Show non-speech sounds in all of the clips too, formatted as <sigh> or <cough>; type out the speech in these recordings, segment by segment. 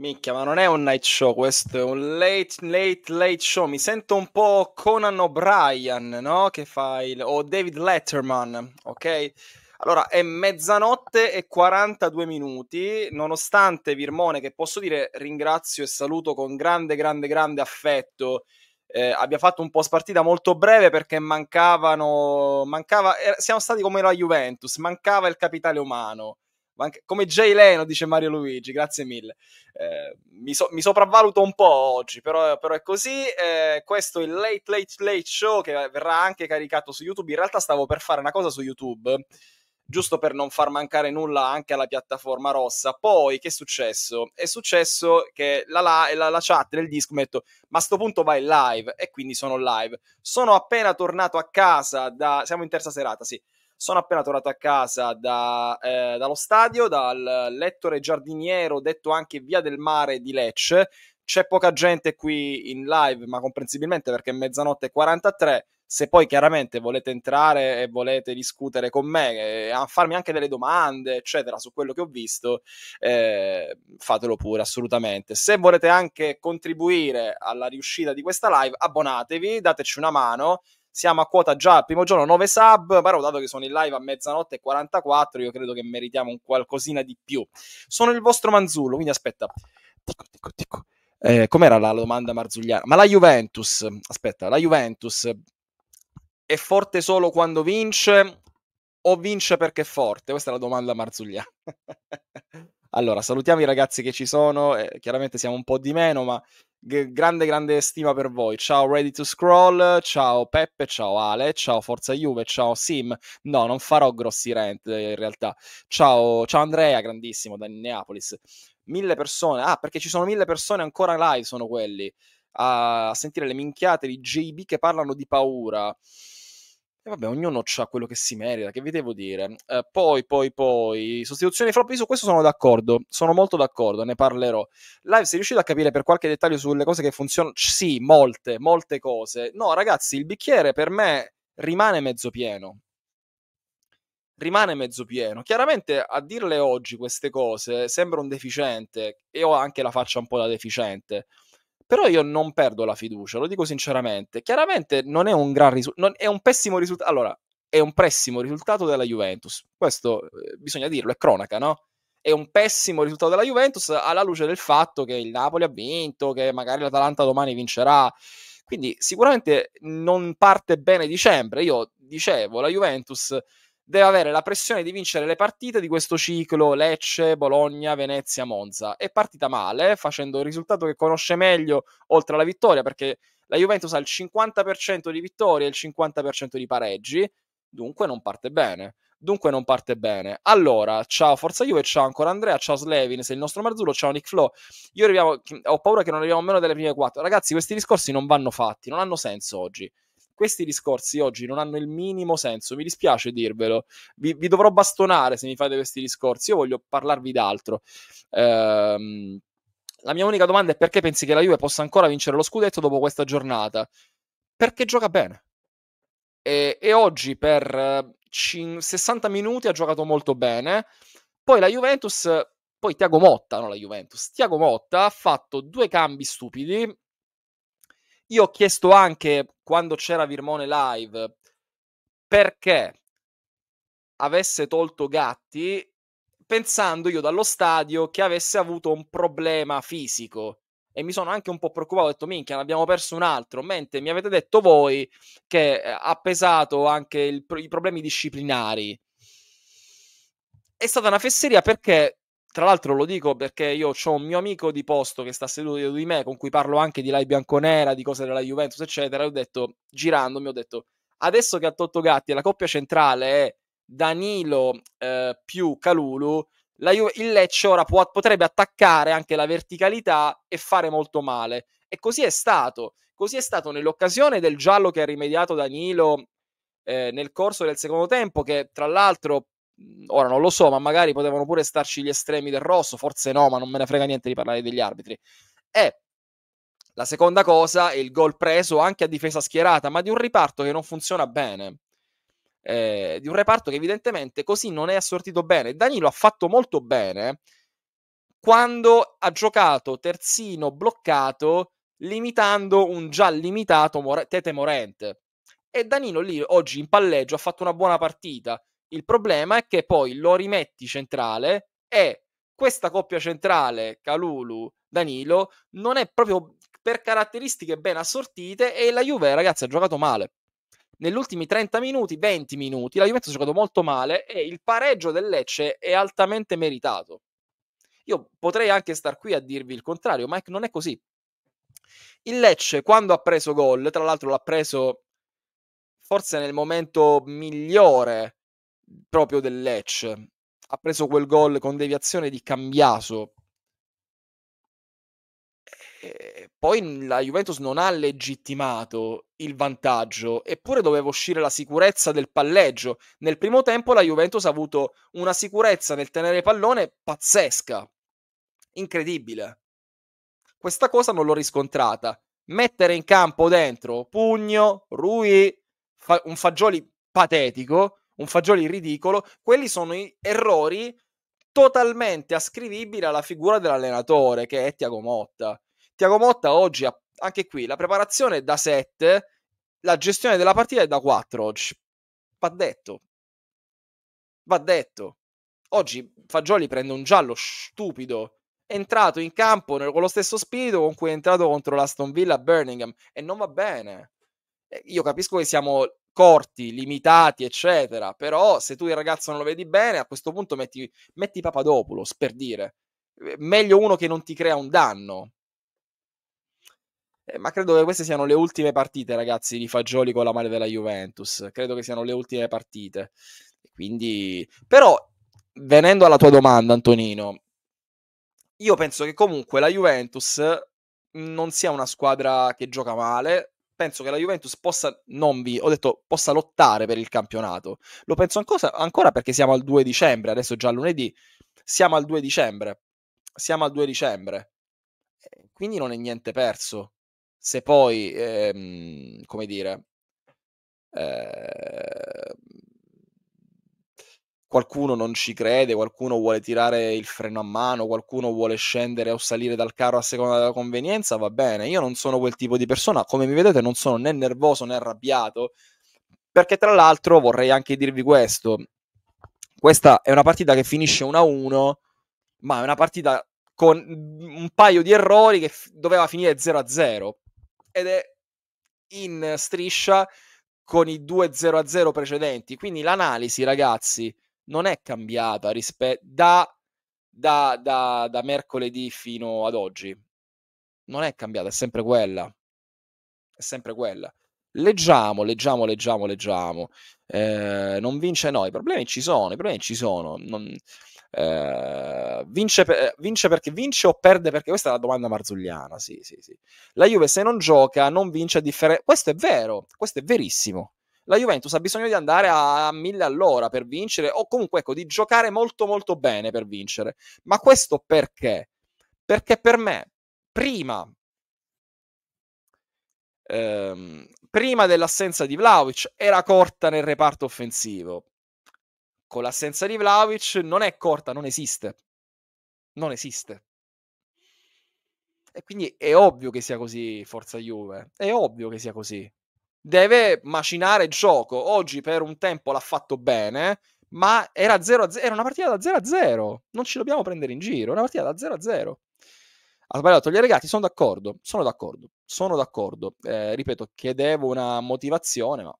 Minchia, ma non è un night show, questo è un late, late, late show. Mi sento un po' Conan O'Brien, no? Che fa il... o David Letterman, ok? Allora, è mezzanotte e 42 minuti, nonostante Virmone, che posso dire ringrazio e saluto con grande, grande, grande affetto, eh, abbia fatto un po' spartita molto breve perché mancavano, mancava, eh, siamo stati come la Juventus, mancava il capitale umano come Jay Leno, dice Mario Luigi, grazie mille. Eh, mi, so, mi, sopravvaluto un po' oggi, però, però è così. Eh, questo è il Late Late Late Show che verrà anche caricato su YouTube. In realtà stavo per fare una cosa su YouTube, giusto per non far mancare nulla anche alla piattaforma rossa. Poi che è successo? È successo che la, la, la, la chat del disco detto, ma a sto punto vai live, e quindi sono live. Sono appena tornato a casa da... Siamo in terza serata, sì sono appena tornato a casa da, eh, dallo stadio, dal lettore giardiniero, detto anche Via del Mare di Lecce. C'è poca gente qui in live, ma comprensibilmente perché è mezzanotte e 43. Se poi chiaramente volete entrare e volete discutere con me, eh, farmi anche delle domande, eccetera, su quello che ho visto, eh, fatelo pure, assolutamente. Se volete anche contribuire alla riuscita di questa live, abbonatevi, dateci una mano siamo a quota già al primo giorno 9 sub, però dato che sono in live a mezzanotte e 44, io credo che meritiamo un qualcosina di più. Sono il vostro Manzullo, quindi aspetta. Tico, tico, tico. Eh, com'era la domanda marzugliana? Ma la Juventus, aspetta, la Juventus è forte solo quando vince o vince perché è forte? Questa è la domanda marzugliana. <laughs> allora, salutiamo i ragazzi che ci sono, eh, chiaramente siamo un po' di meno, ma G- grande, grande stima per voi. Ciao Ready to Scroll, ciao Peppe, ciao Ale, ciao Forza Juve, ciao Sim. No, non farò grossi rant in realtà. Ciao, ciao Andrea, grandissimo da Neapolis. Mille persone, ah, perché ci sono mille persone ancora live, sono quelli a sentire le minchiate di JB che parlano di paura. E vabbè, ognuno ha quello che si merita, che vi devo dire. Eh, poi, poi, poi, sostituzioni floppy, su questo sono d'accordo, sono molto d'accordo, ne parlerò. Live, sei riuscito a capire per qualche dettaglio sulle cose che funzionano? Sì, molte, molte cose. No, ragazzi, il bicchiere per me rimane mezzo pieno. Rimane mezzo pieno. Chiaramente a dirle oggi queste cose sembra un deficiente e ho anche la faccia un po' da deficiente però io non perdo la fiducia, lo dico sinceramente. Chiaramente non è un gran risultato, è un pessimo risultato. Allora, è un pessimo risultato della Juventus. Questo eh, bisogna dirlo, è cronaca, no? È un pessimo risultato della Juventus alla luce del fatto che il Napoli ha vinto, che magari l'Atalanta domani vincerà. Quindi sicuramente non parte bene dicembre. Io dicevo, la Juventus deve avere la pressione di vincere le partite di questo ciclo Lecce, Bologna, Venezia, Monza. È partita male, facendo il risultato che conosce meglio oltre alla vittoria, perché la Juventus ha il 50% di vittorie e il 50% di pareggi, dunque non parte bene. Dunque non parte bene. Allora, ciao Forza Juve, ciao ancora Andrea, ciao Slevin, sei il nostro Marzullo, ciao Nick Flo. Io arriviamo, ho paura che non arriviamo meno delle prime quattro. Ragazzi, questi discorsi non vanno fatti, non hanno senso oggi questi discorsi oggi non hanno il minimo senso, mi dispiace dirvelo, vi, vi dovrò bastonare se mi fate questi discorsi, io voglio parlarvi d'altro. Ehm, la mia unica domanda è perché pensi che la Juve possa ancora vincere lo scudetto dopo questa giornata? Perché gioca bene. E, e oggi per 60 minuti ha giocato molto bene. Poi la Juventus, poi Tiago Motta, non la Juventus, Tiago Motta ha fatto due cambi stupidi io ho chiesto anche quando c'era Virmone live perché avesse tolto Gatti, pensando io dallo stadio che avesse avuto un problema fisico. E mi sono anche un po' preoccupato, ho detto minchia, ne abbiamo perso un altro, mentre mi avete detto voi che eh, ha pesato anche il, i problemi disciplinari. È stata una fesseria perché tra l'altro lo dico perché io ho un mio amico di posto che sta seduto dietro di me, con cui parlo anche di Lai Bianconera, di cose della Juventus, eccetera. E ho detto, girandomi, ho detto, adesso che a Totto Gatti la coppia centrale è Danilo eh, più Calulu, Ju- il Lecce ora può, potrebbe attaccare anche la verticalità e fare molto male. E così è stato. Così è stato nell'occasione del giallo che ha rimediato Danilo eh, nel corso del secondo tempo, che tra l'altro ora non lo so, ma magari potevano pure starci gli estremi del rosso, forse no, ma non me ne frega niente di parlare degli arbitri. E la seconda cosa è il gol preso anche a difesa schierata, ma di un riparto che non funziona bene. eh, di un reparto che evidentemente così non è assortito bene. Danilo ha fatto molto bene quando ha giocato terzino bloccato limitando un già limitato Tete Morente. E Danilo lì oggi in palleggio ha fatto una buona partita. Il problema è che poi lo rimetti centrale e questa coppia centrale Calulu-Danilo non è proprio per caratteristiche ben assortite e la Juve ragazzi ha giocato male. Negli ultimi 30 minuti, 20 minuti, la Juventus ha giocato molto male e il pareggio del Lecce è altamente meritato. Io potrei anche star qui a dirvi il contrario, ma non è così. Il Lecce, quando ha preso gol, tra l'altro l'ha preso forse nel momento migliore proprio del Lecce, ha preso quel gol con deviazione di Cambiaso. E poi la Juventus non ha legittimato il vantaggio, eppure doveva uscire la sicurezza del palleggio. Nel primo tempo la Juventus ha avuto una sicurezza nel tenere pallone pazzesca, incredibile. Questa cosa non l'ho riscontrata. Mettere in campo dentro Pugno, Rui, fa- un Fagioli patetico, un Fagioli ridicolo, quelli sono i errori totalmente ascrivibili alla figura dell'allenatore che è Tiago Motta. Tiago Motta oggi ha anche qui la preparazione è da 7, la gestione della partita è da 4 oggi. Va detto. Va detto. Oggi Fagioli prende un giallo stupido è entrato in campo con lo stesso spirito con cui è entrato contro l'Aston Villa Birmingham e non va bene. Io capisco che siamo corti, limitati, eccetera, però se tu il ragazzo non lo vedi bene, a questo punto metti, metti Papadopoulos, per dire. Meglio uno che non ti crea un danno. Eh, ma credo che queste siano le ultime partite, ragazzi, di Fagioli con la maglia della Juventus. Credo che siano le ultime partite. Quindi, però, venendo alla tua domanda, Antonino, io penso che comunque la Juventus non sia una squadra che gioca male. Penso che la Juventus possa, non vi, ho detto, possa lottare per il campionato. Lo penso ancora, perché siamo al 2 dicembre, adesso già lunedì, siamo al 2 dicembre. Siamo al 2 dicembre. Quindi non è niente perso. Se poi, ehm, come dire, eh, qualcuno non ci crede, qualcuno vuole tirare il freno a mano, qualcuno vuole scendere o salire dal carro a seconda della convenienza, va bene. Io non sono quel tipo di persona, come mi vedete non sono né nervoso né arrabbiato, perché tra l'altro vorrei anche dirvi questo. Questa è una partita che finisce 1-1, ma è una partita con un paio di errori che f- doveva finire 0-0 ed è in striscia con i due 0-0 precedenti. Quindi l'analisi, ragazzi, non è cambiata rispe- da, da, da, da mercoledì fino ad oggi. Non è cambiata, è sempre quella. È sempre quella. Leggiamo, leggiamo, leggiamo, leggiamo. Eh, non vince no, i problemi ci sono, i problemi ci sono. Non, eh, vince, per, vince, perché vince o perde perché questa è la domanda marzulliana, sì, sì, sì. La Juve se non gioca non vince a differenza... Questo è vero, questo è verissimo la Juventus ha bisogno di andare a mille all'ora per vincere o comunque ecco, di giocare molto molto bene per vincere. Ma questo perché? Perché per me, prima, ehm, prima dell'assenza di Vlaovic, era corta nel reparto offensivo. Con l'assenza di Vlaovic non è corta, non esiste. Non esiste. E quindi è ovvio che sia così Forza Juve. È ovvio che sia così deve macinare gioco. Oggi per un tempo l'ha fatto bene, ma era, 0 0, era una partita da 0 a 0. Non ci dobbiamo prendere in giro, una partita da 0 a 0. Ha sbagliato a togliere i gatti, sono d'accordo, sono d'accordo, sono d'accordo. Eh, ripeto, chiedevo una motivazione, ma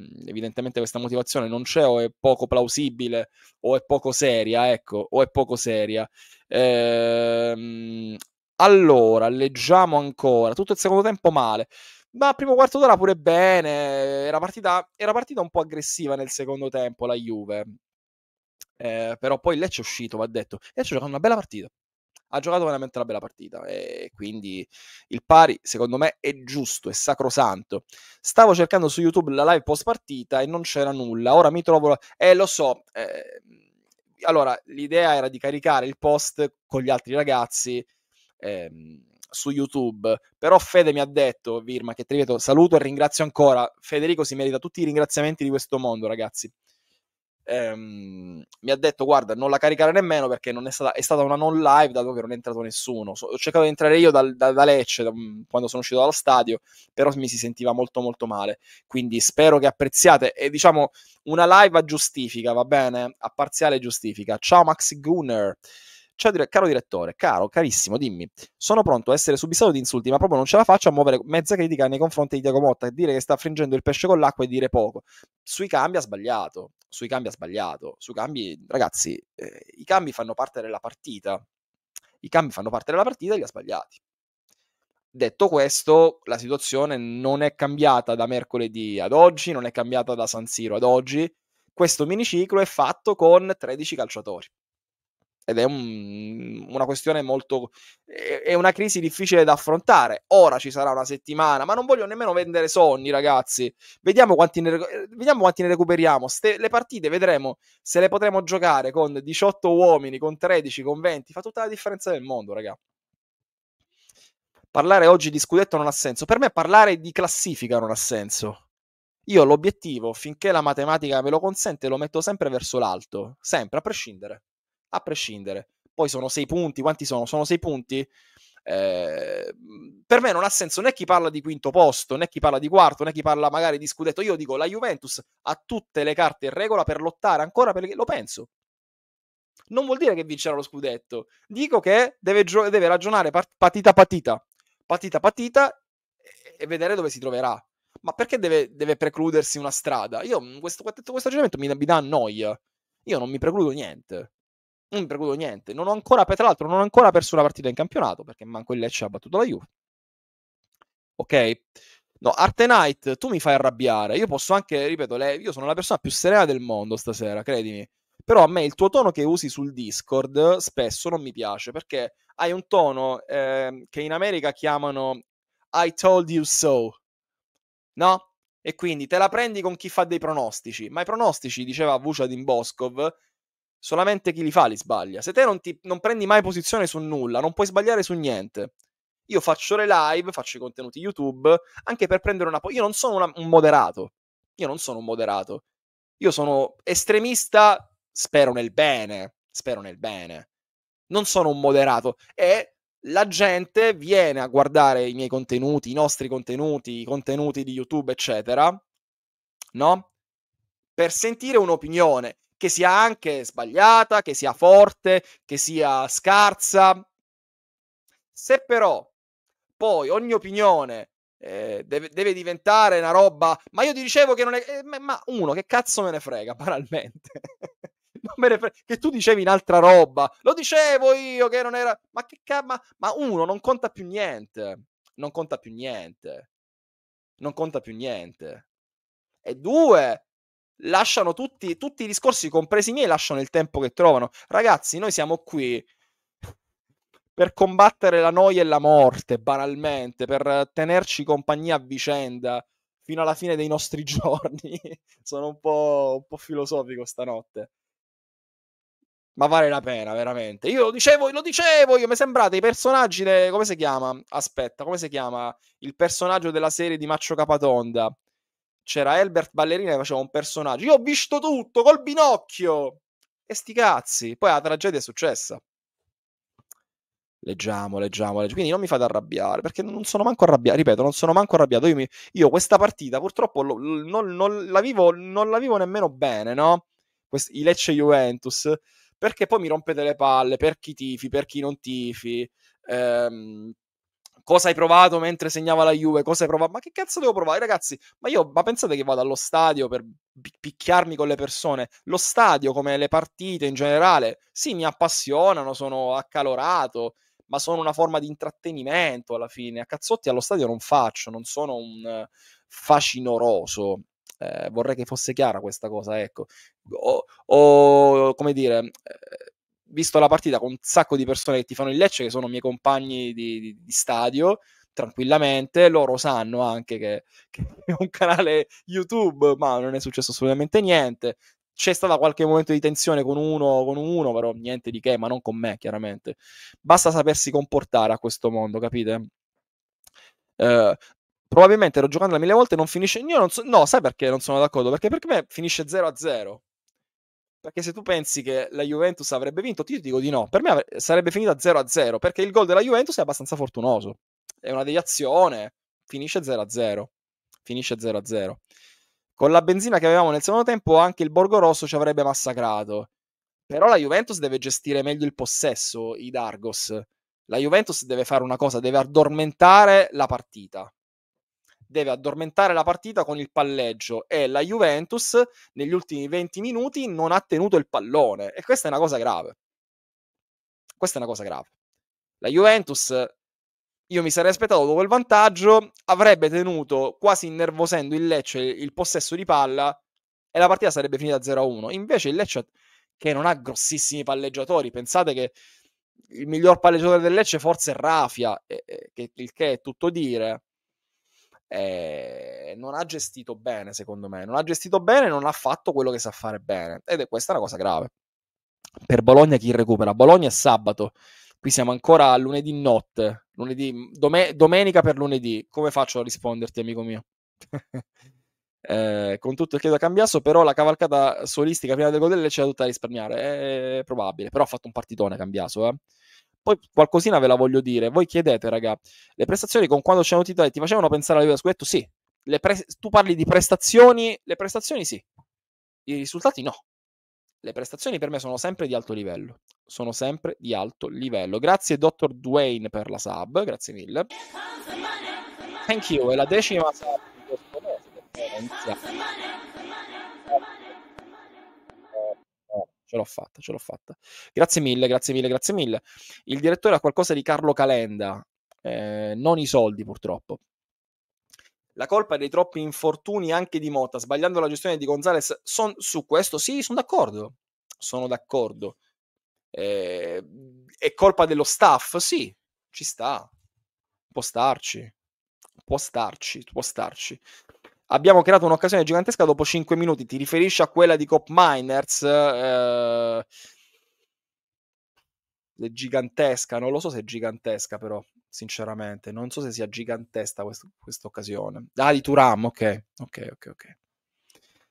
mm, evidentemente questa motivazione non c'è o è poco plausibile o è poco seria, ecco, o è poco seria. Ehm, allora, leggiamo ancora, tutto il secondo tempo male. Ma primo quarto d'ora pure bene, era partita, era partita un po' aggressiva nel secondo tempo la Juve. Eh, però poi Lecce è uscito, va detto. Lecce ha giocato una bella partita. Ha giocato veramente una bella partita e quindi il pari, secondo me, è giusto, è sacrosanto. Stavo cercando su YouTube la live post partita e non c'era nulla. Ora mi trovo... Eh, lo so. Eh, allora, l'idea era di caricare il post con gli altri ragazzi. Ehm, su YouTube. Però Fede mi ha detto, Virma, che ti ripeto, saluto e ringrazio ancora. Federico si merita tutti i ringraziamenti di questo mondo, ragazzi. Ehm, mi ha detto guarda non la caricare nemmeno perché non è, stata, è stata una non live dato che non è entrato nessuno. So, ho cercato di entrare io dal, da, da, Lecce da, mm, quando sono uscito dallo stadio però mi si sentiva molto molto male. Quindi spero che apprezziate. E diciamo una live a giustifica va bene? A parziale giustifica. Ciao Max Gunner Ciao, caro direttore, caro, carissimo, dimmi. Sono pronto a essere subissato di insulti, ma proprio non ce la faccio a muovere mezza critica nei confronti di Diego Motta e dire che sta fringendo il pesce con l'acqua e dire poco. Sui cambi ha sbagliato. Sui cambi ha sbagliato. Sui cambi, ragazzi, eh, i cambi fanno parte della partita. I cambi fanno parte della partita e li ha sbagliati. Detto questo, la situazione non è cambiata da mercoledì ad oggi, non è cambiata da San Siro ad oggi. Questo miniciclo è fatto con 13 calciatori ed è un, una questione molto è una crisi difficile da affrontare. Ora ci sarà una settimana ma non voglio nemmeno vendere sogni ragazzi. Vediamo quanti ne, vediamo quanti ne recuperiamo. Ste, le partite vedremo se le potremo giocare con 18 uomini con 13 con 20 fa tutta la differenza del mondo raga. Parlare oggi di scudetto non ha senso. Per me parlare di classifica non ha senso. Io l'obiettivo finché la matematica me lo consente lo metto sempre verso l'alto. Sempre a prescindere a prescindere. Poi sono sei punti, quanti sono? Sono sei punti? Eh, per me non ha senso né chi parla di quinto posto, né chi parla di quarto, né chi parla magari di scudetto. Io dico la Juventus ha tutte le carte in regola per lottare ancora perché lo penso. Non vuol dire che vincerà lo scudetto. Dico che deve, gio- deve ragionare part- partita partita, partita partita e-, e vedere dove si troverà. Ma perché deve, deve precludersi una strada? Io questo, questo ragionamento mi, mi dà noia. Io non mi precludo niente non precludo niente. Non ho ancora, tra l'altro, non ho ancora perso una partita in campionato perché manco il Lecce ha battuto la Juve. Ok? No, Arte Knight, tu mi fai arrabbiare. Io posso anche, ripeto, le, io sono la persona più serena del mondo stasera, credimi. Però a me il tuo tono che usi sul Discord spesso non mi piace perché hai un tono eh, che in America chiamano I told you so. No? E quindi te la prendi con chi fa dei pronostici. Ma i pronostici, diceva Vucadin Boskov, solamente chi li fa li sbaglia. Se te non, ti, non prendi mai posizione su nulla, non puoi sbagliare su niente. Io faccio le live, faccio i contenuti YouTube, anche per prendere una... Io non sono una, un moderato. Io non sono un moderato. Io sono estremista, spero nel bene. Spero nel bene. Non sono un moderato. E la gente viene a guardare i miei contenuti, i nostri contenuti, i contenuti di YouTube, eccetera, no? Per sentire un'opinione che sia anche sbagliata, che sia forte, che sia scarsa. Se però poi ogni opinione eh, deve, deve, diventare una roba, ma io ti dicevo che non è... Eh, ma uno, che cazzo me ne frega, <laughs> banalmente. che tu dicevi un'altra roba, lo dicevo io che non era... Ma che cazzo... Ma, ma uno, non conta più niente. Non conta più niente. Non conta più niente. E due, lasciano tutti, tutti i discorsi, compresi i miei, lasciano il tempo che trovano. Ragazzi, noi siamo qui per combattere la noia e la morte, banalmente, per tenerci compagnia a vicenda fino alla fine dei nostri <laughs> giorni. Sono un po', un po' filosofico stanotte. Ma vale la pena, veramente. Io lo dicevo, lo dicevo, io mi sembrate i personaggi, de... come si chiama? Aspetta, come si chiama? Il personaggio della serie di Maccio Capatonda c'era Elbert Ballerina che faceva un personaggio. Io ho visto tutto col binocchio. E sti cazzi. Poi la tragedia è successa. Leggiamo, leggiamo, leggiamo. Quindi non mi fate arrabbiare, perché non sono manco arrabbiato. Ripeto, non sono manco arrabbiato. Io, mi... Io questa partita purtroppo lo, non, non, la vivo, non la vivo nemmeno bene, no? Quest... I Lecce Juventus. Perché poi mi rompete le palle per chi tifi, per chi non tifi. Ehm, cosa hai provato mentre segnava la Juve, cosa hai provato, ma che cazzo devo provare ragazzi, ma io, ma pensate che vado allo stadio per picchiarmi con le persone, lo stadio come le partite in generale, sì mi appassionano, sono accalorato, ma sono una forma di intrattenimento alla fine, a cazzotti allo stadio non faccio, non sono un facinoroso, eh, vorrei che fosse chiara questa cosa, ecco. O, o come dire, eh, visto la partita con un sacco di persone che ti fanno il Lecce, che sono miei compagni di, di, di stadio, tranquillamente, loro sanno anche che, che, <laughs> è un canale YouTube, ma non è successo assolutamente niente. c'è stato qualche momento di tensione con uno, con uno, però niente di che, ma non con me, chiaramente. Basta sapersi comportare a questo mondo, capite? Eh, probabilmente ero giocando mille volte non finisce. Io non so, no, sai perché non sono d'accordo? Perché per me finisce 0 a 0. Perché se tu pensi che la Juventus avrebbe vinto, ti dico di no. Per me sarebbe finita 0 a 0. Perché il gol della Juventus è abbastanza fortunoso. È una deviazione, finisce 0 a 0. Finisce 0 a 0. Con la benzina che avevamo nel secondo tempo, anche il Borgo Rosso ci avrebbe massacrato. Però la Juventus deve gestire meglio il possesso, i Dargos. La Juventus deve fare una cosa, deve addormentare la partita. Deve addormentare la partita con il palleggio e la Juventus negli ultimi 20 minuti non ha tenuto il pallone e questa è una cosa grave. Questa è una cosa grave. La Juventus io mi sarei aspettato dopo il vantaggio, avrebbe tenuto quasi innervosendo il Lecce il possesso di palla e la partita sarebbe finita 0-1. Invece il Lecce, che non ha grossissimi palleggiatori, pensate che il miglior palleggiatore del Lecce forse è Rafia, eh, che, il che è tutto dire. Eh, non ha gestito bene, secondo me. Non ha gestito bene, non ha fatto quello che sa fare bene. Ed è questa una cosa grave. Per Bologna chi recupera? Bologna è sabato. Qui siamo ancora a lunedì notte. Lunedì, dome- domenica per lunedì. Come faccio a risponderti, amico mio? <laughs> eh, con tutto il chiedo a Cambiasso, però la cavalcata solistica prima del gol Lecce c'era tutta da risparmiare. È probabile, però ha fatto un partitone Cambiasso, eh. Poi qualcosina ve la voglio dire. Voi chiedete, raga, le prestazioni con quando c'erano titolari ti facevano pensare alla Juve scudetto? Sì. Pre- tu parli di prestazioni, le prestazioni sì. I risultati no. Le prestazioni per me sono sempre di alto livello. Sono sempre di alto livello. Grazie dottor Dwayne per la sub, grazie mille. Thank you, è la decima sub di questo mese ce l'ho fatta, ce l'ho fatta. Grazie mille, grazie mille, grazie mille. Il direttore ha qualcosa di Carlo Calenda, eh, non i soldi purtroppo. La colpa dei troppi infortuni anche di Motta, sbagliando la gestione di Gonzales. Son, su questo sì, sono d'accordo. Sono d'accordo. Eh, è colpa dello staff? Sì, ci sta. Può starci. Può starci, può starci abbiamo creato un'occasione gigantesca dopo 5 minuti. Ti riferisci a quella di Cop Miners? Eh, gigantesca, non lo so se è gigantesca, però sinceramente, non so se sia gigantesca questa occasione. Ah, di Turam, ok, ok, ok, ok.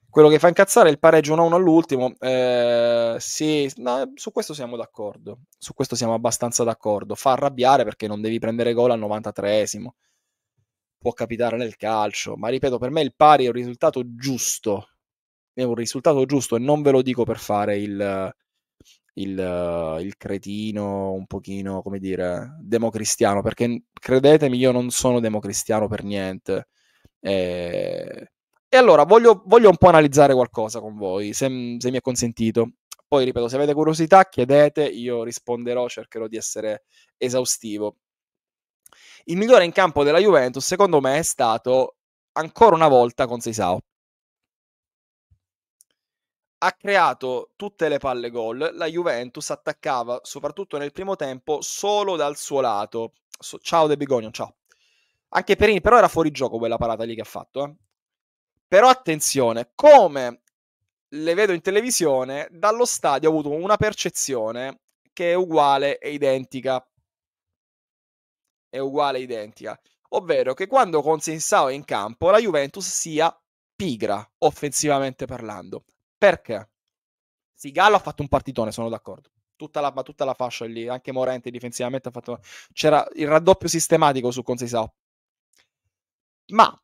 Quello che fa incazzare è il pareggio 1-1 all'ultimo. Eh, sì, no, su questo siamo d'accordo. Su questo siamo abbastanza d'accordo. Fa arrabbiare perché non devi prendere gol al 93esimo può capitare nel calcio, ma ripeto, per me il pari è un risultato giusto, è un risultato giusto e non ve lo dico per fare il, il, il cretino, un pochino, come dire, democristiano, perché credetemi, io non sono democristiano per niente. E, e allora voglio, voglio, un po' analizzare qualcosa con voi, se, se mi è consentito. Poi ripeto, se avete curiosità, chiedete, io risponderò, cercherò di essere esaustivo. Il migliore in campo della Juventus, secondo me, è stato ancora una volta con Seisao. Ha creato tutte le palle gol. La Juventus attaccava, soprattutto nel primo tempo, solo dal suo lato. ciao De Bigonio, ciao. Anche Perini, però era fuori gioco quella parata lì che ha fatto. Eh. Però attenzione, come le vedo in televisione, dallo stadio ho avuto una percezione che è uguale e identica è uguale identica, ovvero che quando Consensao è in campo la Juventus sia pigra offensivamente parlando. Perché? Sì, Gallo ha fatto un partitone, sono d'accordo. Tutta la, tutta la fascia lì, anche Morente difensivamente ha fatto... C'era il raddoppio sistematico su Consensao. Ma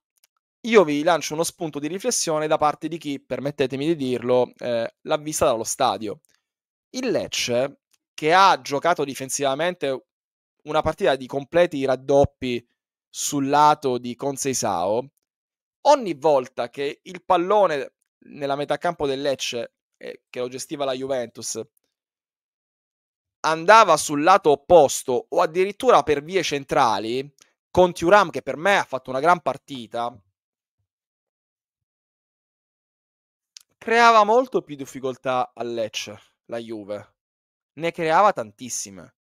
io vi lancio uno spunto di riflessione da parte di chi, permettetemi di dirlo, eh, l'ha vista dallo stadio. Il Lecce, che ha giocato difensivamente una partita di completi raddoppi sul lato di Conseisao, ogni volta che il pallone nella metà campo del Lecce, eh, che lo gestiva la Juventus, andava sul lato opposto o addirittura per vie centrali, con Thuram che per me ha fatto una gran partita, creava molto più difficoltà al Lecce, la Juve. Ne creava tantissime.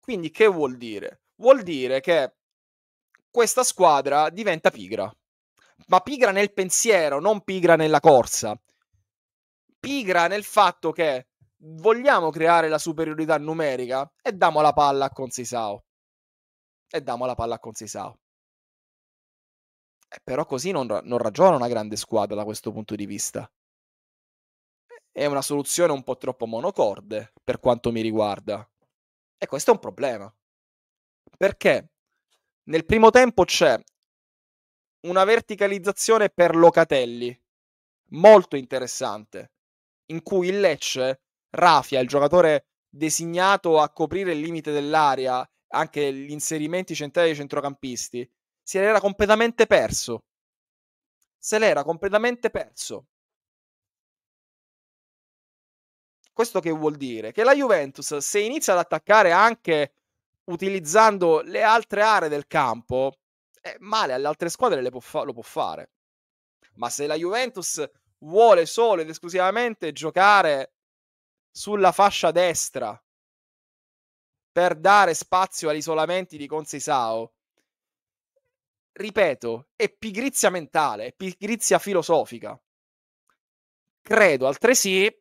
Quindi che vuol dire? Vuol dire che questa squadra diventa pigra, ma pigra nel pensiero, non pigra nella corsa. pigra nel fatto che vogliamo creare la superiorità numerica e diamo la palla a Consisao. E diamo la palla a Consisao. Eh, però così non, non ragiona una grande squadra da questo punto di vista. È una soluzione un po' troppo monocorde per quanto mi riguarda. E questo è un problema. Perché nel primo tempo c'è una verticalizzazione per Locatelli molto interessante, in cui il Lecce, Rafia, il giocatore designato a coprire il limite dell'area, anche gli inserimenti centrali dei centrocampisti, si era completamente perso. Se l'era completamente perso. Questo che vuol dire? Che la Juventus, se inizia ad attaccare anche utilizzando le altre aree del campo, eh, male alle altre squadre può fa- lo può fare. Ma se la Juventus vuole solo ed esclusivamente giocare sulla fascia destra per dare spazio agli isolamenti di Consisao, ripeto, è pigrizia mentale, è pigrizia filosofica. Credo altresì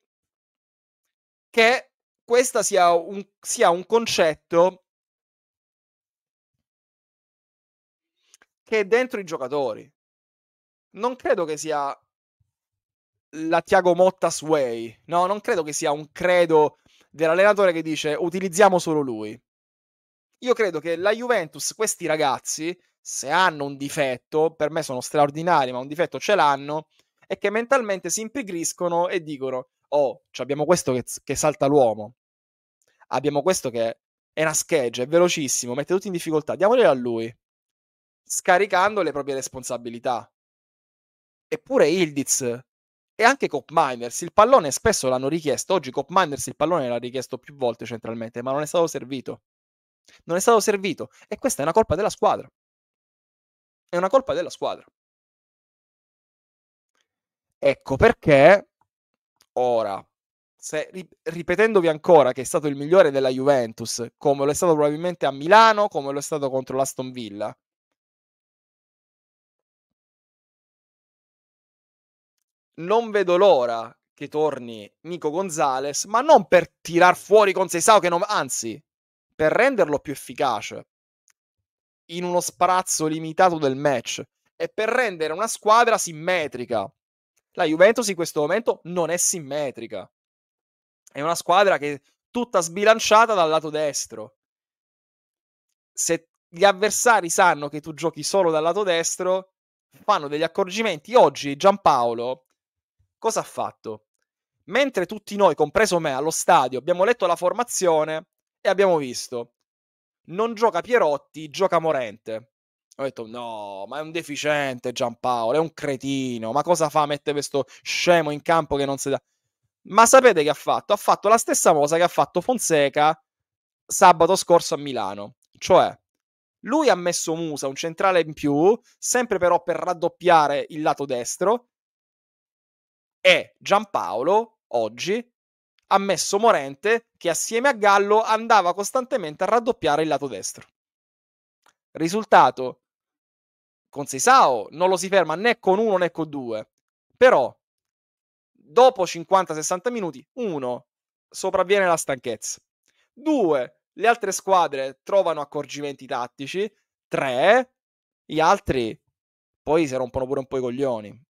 che questo sia un, sia un concetto che è dentro i giocatori. Non credo che sia la Tiago Mottas Way. No, non credo che sia un credo dell'allenatore che dice utilizziamo solo lui. Io credo che la Juventus, questi ragazzi, se hanno un difetto, per me sono straordinari, ma un difetto ce l'hanno, è che mentalmente si impigriscono e dicono, oh, abbiamo questo che, che salta l'uomo, abbiamo questo che è una scheggia, è velocissimo, mette tutti in difficoltà, diamoli a lui scaricando le proprie responsabilità. Eppure Ildiz e anche Cop Miners il pallone spesso l'hanno richiesto. Oggi Cop Miners il pallone l'ha richiesto più volte centralmente, ma non è stato servito. Non è stato servito e questa è una colpa della squadra. È una colpa della squadra. Ecco perché ora, se, ripetendovi ancora che è stato il migliore della Juventus, come lo è stato probabilmente a Milano, come lo è stato contro l'Aston Villa, non vedo l'ora che torni Nico Gonzalez, ma non per tirar fuori con Seisao, che non... anzi, per renderlo più efficace in uno sprazzo limitato del match e per rendere una squadra simmetrica. La Juventus in questo momento non è simmetrica. È una squadra che è tutta sbilanciata dal lato destro. Se gli avversari sanno che tu giochi solo dal lato destro, fanno degli accorgimenti. Oggi Giampaolo cosa ha fatto? Mentre tutti noi, compreso me, allo stadio abbiamo letto la formazione e abbiamo visto non gioca Pierotti, gioca Morente. Ho detto no, ma è un deficiente Giampaolo, è un cretino, ma cosa fa? Mette questo scemo in campo che non si dà. Ma sapete che ha fatto? Ha fatto la stessa cosa che ha fatto Fonseca sabato scorso a Milano. Cioè, lui ha messo Musa, un centrale in più, sempre però per raddoppiare il lato destro, e Giampaolo oggi ha messo Morente che assieme a Gallo andava costantemente a raddoppiare il lato destro. Risultato, con Seisao non lo si ferma né con uno né con due, però dopo 50-60 minuti, uno, sopravviene la stanchezza, due, le altre squadre trovano accorgimenti tattici, tre, gli altri poi si rompono pure un po' i coglioni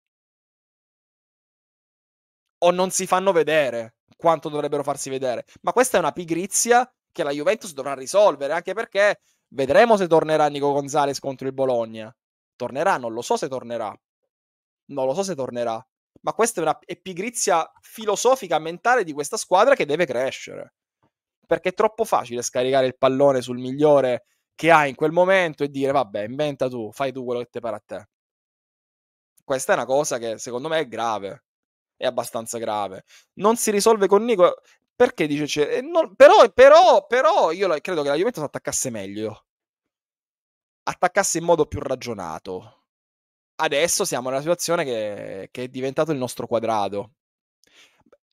o non si fanno vedere quanto dovrebbero farsi vedere. Ma questa è una pigrizia che la Juventus dovrà risolvere, anche perché vedremo se tornerà Nico Gonzalez contro il Bologna. Tornerà, non lo so se tornerà. Non lo so se tornerà. Ma questa è una pigrizia filosofica mentale di questa squadra che deve crescere. Perché è troppo facile scaricare il pallone sul migliore che hai in quel momento e dire vabbè, inventa tu, fai tu quello che ti pare a te. Questa è una cosa che secondo me è grave è abbastanza grave. Non si risolve con Nico. Perché dice cioè, non, però, però, però io credo che la Juventus attaccasse meglio. Attaccasse in modo più ragionato. Adesso siamo nella situazione che, che è diventato il nostro quadrato.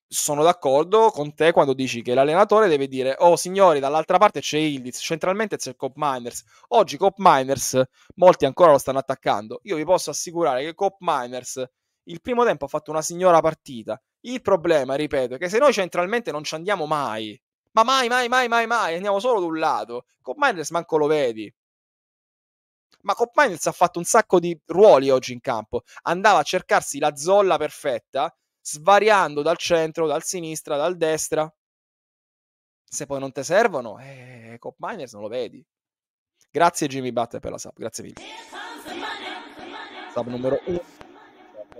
Sono d'accordo con te quando dici che l'allenatore deve dire: Oh signori, dall'altra parte c'è Ildiz, centralmente c'è Cop Miners. Oggi Cop Miners, molti ancora lo stanno attaccando. Io vi posso assicurare che Cop Miners Il primo tempo ha fatto una signora partita. Il problema, ripeto, è che se noi centralmente non ci andiamo mai, ma mai, mai, mai, mai, mai, andiamo solo da un lato, con Miners manco lo vedi. Ma Cop Miners ha fatto un sacco di ruoli oggi in campo. Andava a cercarsi la zolla perfetta, svariando dal centro, dal sinistra, dal destra. Se poi non ti servono, eh, Cop Miners non lo vedi. Grazie Jimmy Butler per la sub, grazie mille. Sub numero 1.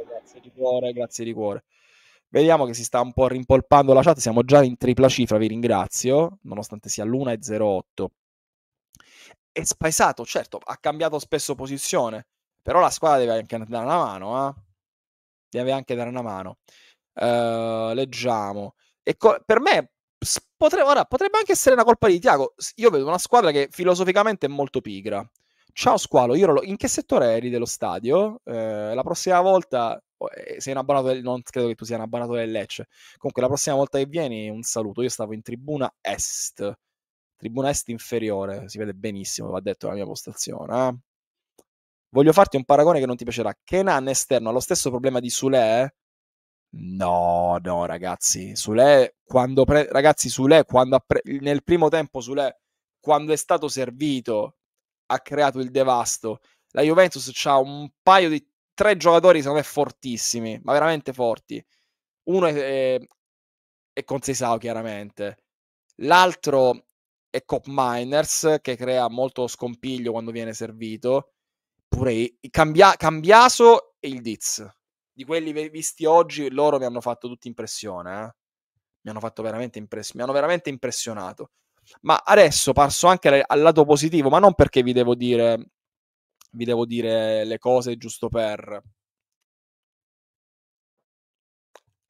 Grazie di cuore, grazie di cuore. Vediamo che si sta un po' rimpolpando la chat, siamo già in tripla cifra, vi ringrazio, nonostante sia l'1.08. È spaesato, certo, ha cambiato spesso posizione, però la squadra deve anche dare una mano, eh? Deve anche dare una mano. Uh, leggiamo. E per me potrebbe, ora, potrebbe anche essere una colpa di Tiago. Io vedo una squadra che filosoficamente è molto pigra. Ciao Squalo, io ero, in che settore eri dello stadio? Eh, la prossima volta eh, sei un abbonato del, non credo che tu sia un abbonato del Lecce. Comunque la prossima volta che vieni un saluto. Io stavo in tribuna est. Tribuna est inferiore, si vede benissimo, va detto la mia postazione. Eh? Voglio farti un paragone che non ti piacerà. Kenan esterno ha lo stesso problema di Sule? No, no, ragazzi. Sule, quando pre- ragazzi, Sule, quando pre- nel primo tempo Sule, quando è stato servito, ha creato il devasto. La Juventus ha un paio di tre giocatori, secondo me, fortissimi, ma veramente forti. Uno è, è, è Consesao, chiaramente. L'altro è Cop Miners, che crea molto scompiglio quando viene servito. Pure Cambia, Cambiaso e il Diz di quelli visti oggi, loro mi hanno fatto tutti impressione. Eh? Mi hanno fatto impress- mi hanno veramente impressionato. Ma adesso passo anche al lato positivo, ma non perché vi devo dire, vi devo dire le cose giusto per.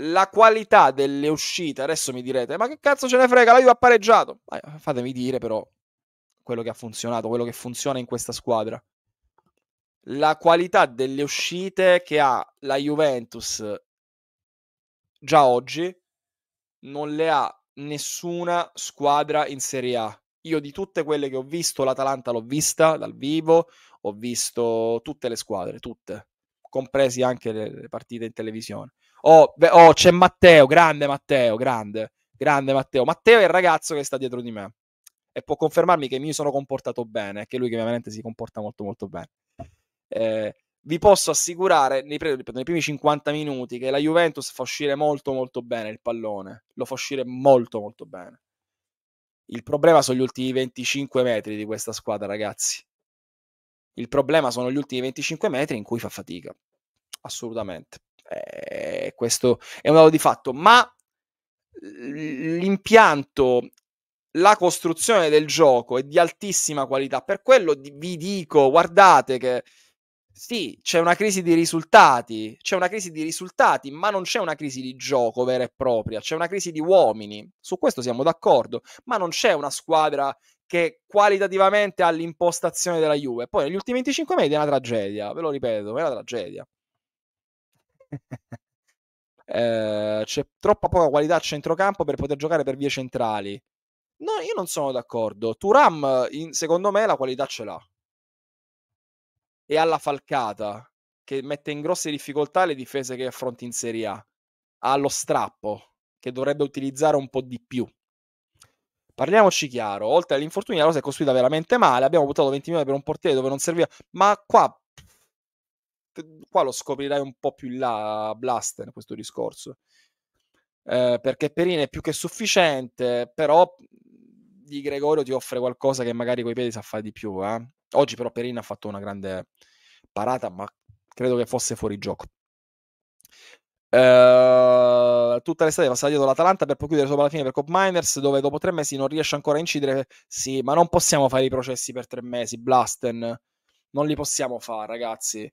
La qualità delle uscite, adesso mi direte, ma che cazzo ce ne frega, la Juve ha pareggiato. fatemi dire però quello che ha funzionato, quello che funziona in questa squadra la qualità delle uscite che ha la Juventus già oggi non le ha nessuna squadra in Serie A. Io di tutte quelle che ho visto, l'Atalanta l'ho vista dal vivo, ho visto tutte le squadre, tutte, compresi anche le, le partite in televisione. Oh, oh, c'è Matteo, grande Matteo, grande, grande Matteo. Matteo è il ragazzo che sta dietro di me e può confermarmi che mi sono comportato bene, che lui che veramente si comporta molto molto bene eh, vi posso assicurare nei, nei, primi 50 minuti che la Juventus fa uscire molto molto bene il pallone, lo fa uscire molto molto bene. Il problema sono gli ultimi 25 metri di questa squadra, ragazzi. Il problema sono gli ultimi 25 metri in cui fa fatica. Assolutamente. Eh, questo è un dato di fatto, ma l'impianto, la costruzione del gioco è di altissima qualità. Per quello vi dico, guardate che sì, c'è una crisi di risultati, c'è una crisi di risultati, ma non c'è una crisi di gioco vera e propria, c'è una crisi di uomini, su questo siamo d'accordo, ma non c'è una squadra che qualitativamente ha l'impostazione della Juve. Poi negli ultimi 25 metri è una tragedia, ve lo ripeto, è una tragedia. Eh, c'è troppa poca qualità a centrocampo per poter giocare per vie centrali. No, io non sono d'accordo. Turam, in, secondo me, la qualità ce l'ha e alla falcata che mette in grosse difficoltà le difese che affronti in Serie A. Ha lo strappo che dovrebbe utilizzare un po' di più. Parliamoci chiaro, oltre all'infortunio la rosa è costruita veramente male, abbiamo buttato 20 milioni per un portiere dove non serviva, ma qua qua lo scoprirai un po' più in là Blaster questo discorso. Eh, perché Perin è più che sufficiente, però di Gregorio ti offre qualcosa che magari coi piedi sa fare di più, eh? Oggi però Perin ha fatto una grande parata, ma credo che fosse fuori gioco. Uh, tutta l'estate passata dietro l'Atalanta per poi chiudere sopra la fine per Cop Miners dove dopo tre mesi non riesce ancora a incidere sì ma non possiamo fare i processi per tre mesi Blasten non li possiamo fare ragazzi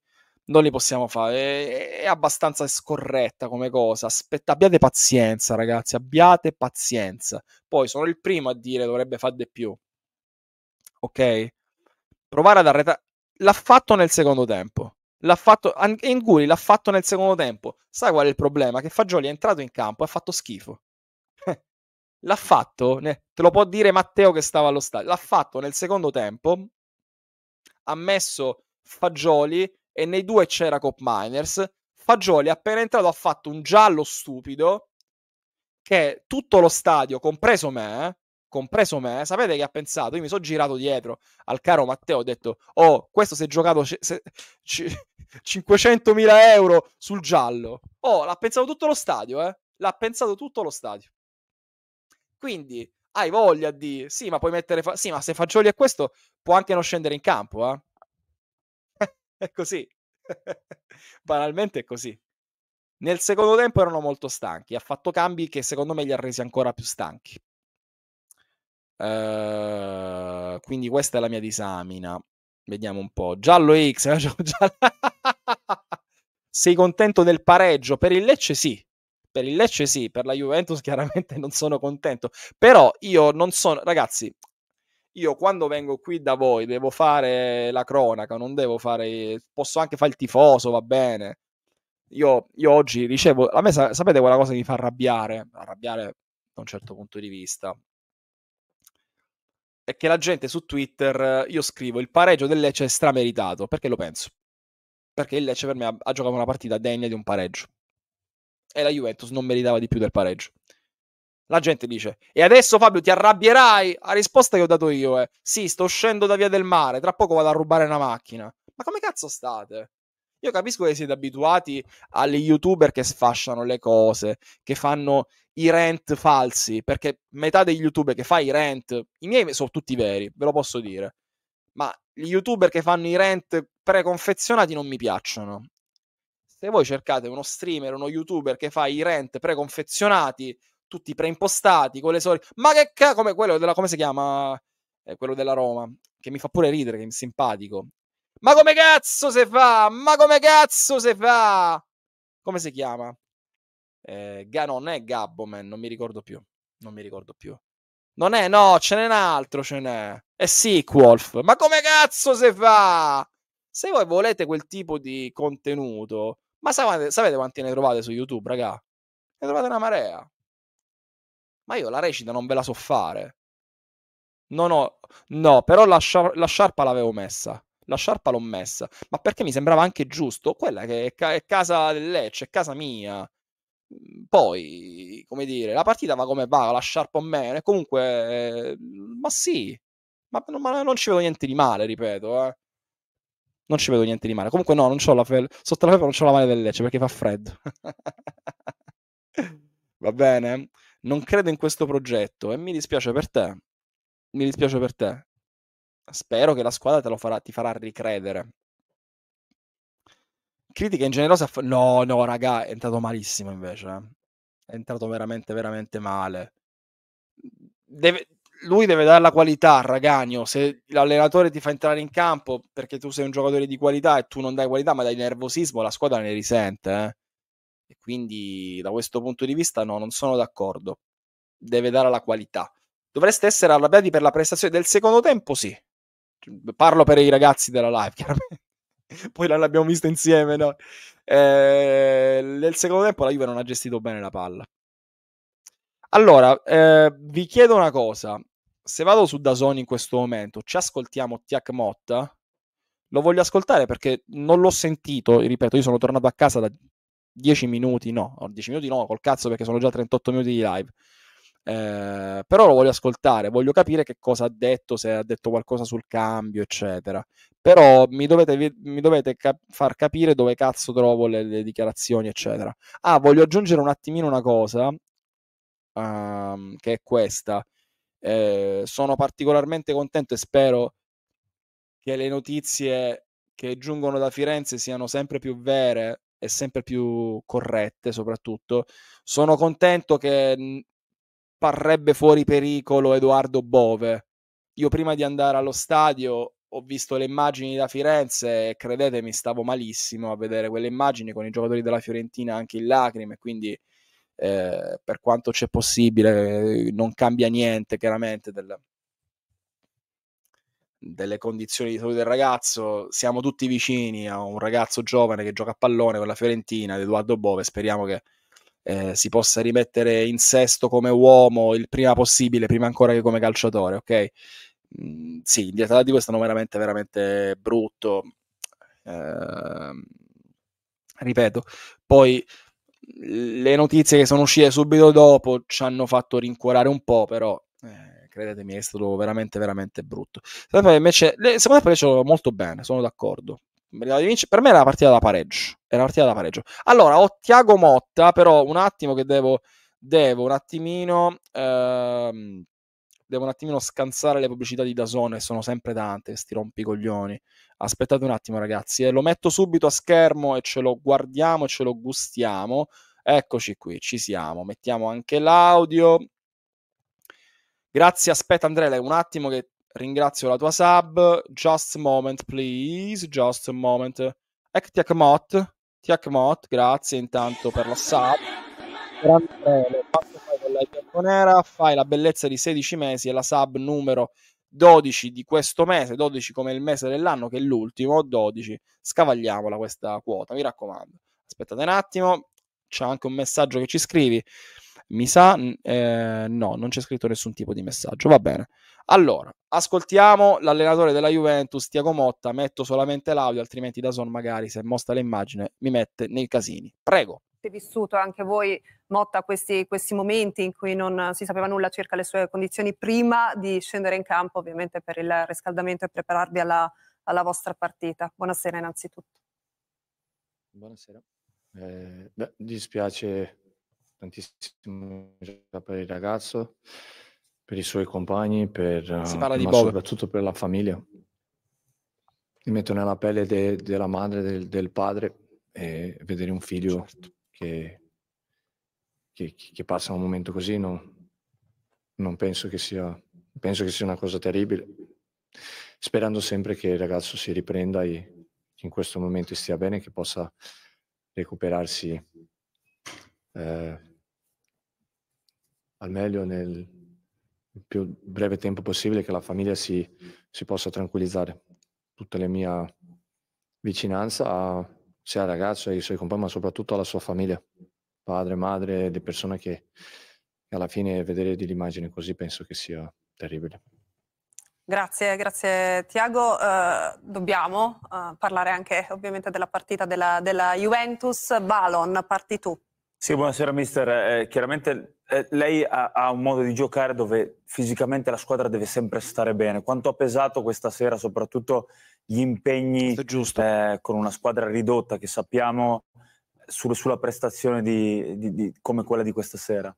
non li possiamo fare è, abbastanza scorretta come cosa aspetta abbiate pazienza ragazzi abbiate pazienza poi sono il primo a dire dovrebbe fare di più ok provare ad arretrare. L'ha fatto nel secondo tempo. L'ha fatto, Enguri l'ha fatto nel secondo tempo. Sai qual è il problema? Che Fagioli è entrato in campo e ha fatto schifo. l'ha fatto, te lo può dire Matteo che stava allo stadio. L'ha fatto nel secondo tempo. Ha messo Fagioli e nei due c'era Cop Miners. Fagioli appena entrato ha fatto un giallo stupido che tutto lo stadio, compreso me, compreso me, sapete che ha pensato? Io mi sono girato dietro al caro Matteo, ho detto, oh, questo si è giocato c- c- c- 500.000 euro sul giallo. Oh, l'ha pensato tutto lo stadio, eh? L'ha pensato tutto lo stadio. Quindi, hai voglia di... Sì, ma puoi mettere... Fa... Sì, ma se Fagioli è questo, può anche non scendere in campo, eh? <laughs> è così. <laughs> Banalmente è così. Nel secondo tempo erano molto stanchi, ha fatto cambi che secondo me li ha resi ancora più stanchi. Uh, quindi questa è la mia disamina. Vediamo un po'. Giallo X. <laughs> Eh, Sei contento del pareggio? Per il Lecce sì. Per il Lecce sì, per la Juventus chiaramente non sono contento. Però io non sono, ragazzi, io quando vengo qui da voi devo fare la cronaca, non devo fare, posso anche fare il tifoso, va bene. Io, io oggi ricevo, a me sapete quella cosa che mi fa arrabbiare? Arrabbiare da un certo punto di vista è che la gente su Twitter, io scrivo il pareggio del Lecce è strameritato, perché lo penso? Perché il Lecce per me ha, ha giocato una partita degna di un pareggio e la Juventus non meritava di più del pareggio. La gente dice, e adesso Fabio ti arrabbierai? La risposta che ho dato io è, sì, sto uscendo da Via del Mare, tra poco vado a rubare una macchina. Ma come cazzo state? Io capisco che siete abituati agli youtuber che sfasciano le cose, che fanno i rent falsi, perché metà degli youtuber che fa i rent, i miei sono tutti veri, ve lo posso dire. Ma gli youtuber che fanno i rent preconfezionati non mi piacciono. Se voi cercate uno streamer, uno youtuber che fa i rent preconfezionati, tutti preimpostati, con le solite... Ma che cazzo, come quello della... come si chiama? Eh, quello della Roma, che mi fa pure ridere, che è simpatico. Ma come cazzo si fa? Ma come cazzo si fa? Come si chiama? Eh, Ga- non è Gabboman, non mi ricordo più. Non mi ricordo più. Non è, no, ce n'è un altro, ce n'è. È Wolf. Ma come cazzo si fa? Se voi volete quel tipo di contenuto, ma sapete, sapete quanti ne trovate su YouTube, raga? Ne trovate una marea. Ma io la recita non ve la so fare. No, no, no, però la, sciar- la sciarpa l'avevo messa la sciarpa l'ho messa, ma perché mi sembrava anche giusto, quella che è, ca- è casa del Lecce, è casa mia. Mhmm, poi, come dire, la partita va come va, la sciarpa o meno, e comunque, eh, ma sì, ma, ma, non ci vedo niente di male, ripeto, eh. Non ci vedo niente di male. Comunque no, non c'ho la fel- sotto la felpa non c'ho la mano del Lecce perché fa freddo. <laughs> va bene? Non credo in questo progetto e mi dispiace per te. Mi dispiace per te. Spero che la squadra farà, ti farà ricredere. Critica ingenerosa. F- no, no, raga, è entrato malissimo invece. Eh. È entrato veramente, veramente male. Deve, lui deve dare la qualità, ragagno. Se l'allenatore ti fa entrare in campo perché tu sei un giocatore di qualità e tu non dai qualità, ma dai nervosismo, la squadra ne risente. Eh. E quindi da questo punto di vista, no, non sono d'accordo. Deve dare la qualità. Dovreste essere arrabbiati per la prestazione del secondo tempo, sì. Parlo per i ragazzi della live, <laughs> chiaramente. Poi l'abbiamo visto insieme, no? Eh, nel secondo tempo la Juve non ha gestito bene la palla. Allora, eh, vi chiedo una cosa. Se vado su Dazoni in questo momento, ci ascoltiamo Tiak Motta? Lo voglio ascoltare perché non l'ho sentito, ripeto, io sono tornato a casa da 10 minuti, no, 10 minuti no, col cazzo perché sono già 38 minuti di live. Eh, però lo voglio ascoltare, voglio capire che cosa ha detto, se ha detto qualcosa sul cambio, eccetera. Però mi dovete, mi dovete cap- far capire dove cazzo trovo le, le, dichiarazioni, eccetera. Ah, voglio aggiungere un attimino una cosa, um, che è questa. Eh, sono particolarmente contento e spero che le notizie che giungono da Firenze siano sempre più vere e sempre più corrette, soprattutto. Sono contento che parrebbe fuori pericolo Edoardo Bove. Io prima di andare allo stadio ho visto le immagini da Firenze e credetemi stavo malissimo a vedere quelle immagini con i giocatori della Fiorentina anche in lacrime, quindi eh, per quanto c'è possibile non cambia niente chiaramente del, delle condizioni di salute del ragazzo. Siamo tutti vicini a un ragazzo giovane che gioca a pallone con la Fiorentina, Edoardo Bove, speriamo che eh, si possa rimettere in sesto come uomo il prima possibile, prima ancora che come calciatore, ok? Mm, sì, il dietro di questo è veramente, veramente brutto. Eh, ripeto, poi le notizie che sono uscite subito dopo ci hanno fatto rincuorare un po', però eh, credetemi è stato veramente veramente brutto. Invece, le, secondo me pareggio molto bene, sono d'accordo. Per me era la partita da pareggio. Era la partita da pareggio. Allora, ho Tiago Motta, però un attimo che devo, devo un attimino ehm, devo un attimino scansare le pubblicità di Dazone, sono sempre tante, sti rompicoglioni. Aspettate un attimo, ragazzi, eh, lo metto subito a schermo e ce lo guardiamo e ce lo gustiamo. Eccoci qui, ci siamo. Mettiamo anche l'audio. Grazie, aspetta Andrea, un attimo che ringrazio la tua sub. Just a moment, please. Just a moment. Ektiakmot, Tiakmot, grazie intanto per la sub. Grande la bianconera, fai la bellezza di 16 mesi e la sub numero 12 di questo mese, 12 come il mese dell'anno che è l'ultimo, 12, scavagliamola questa quota, mi raccomando. Aspettate un attimo, c'è anche un messaggio che ci scrivi. Mi sa, eh, no, non c'è scritto nessun tipo di messaggio, va bene. Allora, ascoltiamo l'allenatore della Juventus, Tiago Motta, metto solamente l'audio, altrimenti da son magari se mostra l'immagine mi mette nei casini. Prego vissuto anche voi, Motta, questi, questi, momenti in cui non si sapeva nulla circa le sue condizioni prima di scendere in campo, ovviamente per il riscaldamento e prepararvi alla, alla vostra partita. Buonasera innanzitutto. Buonasera. Eh, beh, dispiace tantissimo per il ragazzo, per i suoi compagni, per, si parla di ma Bob. soprattutto per la famiglia. Mi metto nella pelle de, della madre, del, del padre e vedere un figlio certo che, che, che passa un momento così non, non penso, che sia, penso che sia una cosa terribile, sperando sempre che il ragazzo si riprenda e che in questo momento stia bene, che possa recuperarsi eh, al meglio nel più breve tempo possibile, che la famiglia si, si possa tranquillizzare. Tutta la mia vicinanza a sia al ragazzo e ai suoi compagni, ma soprattutto alla sua famiglia, padre, madre, le persone che, che alla fine vedere dell'immagine così penso che sia terribile. Grazie, grazie Tiago. Uh, dobbiamo uh, parlare anche ovviamente della partita della, della Juventus. Balon, parti tu. Sì, buonasera mister. Eh, chiaramente eh, lei ha, ha, un modo di giocare dove fisicamente la squadra deve sempre stare bene. Quanto ha pesato questa sera soprattutto gli impegni eh, con una squadra ridotta che sappiamo su, sulla prestazione di, di, di, come quella di questa sera?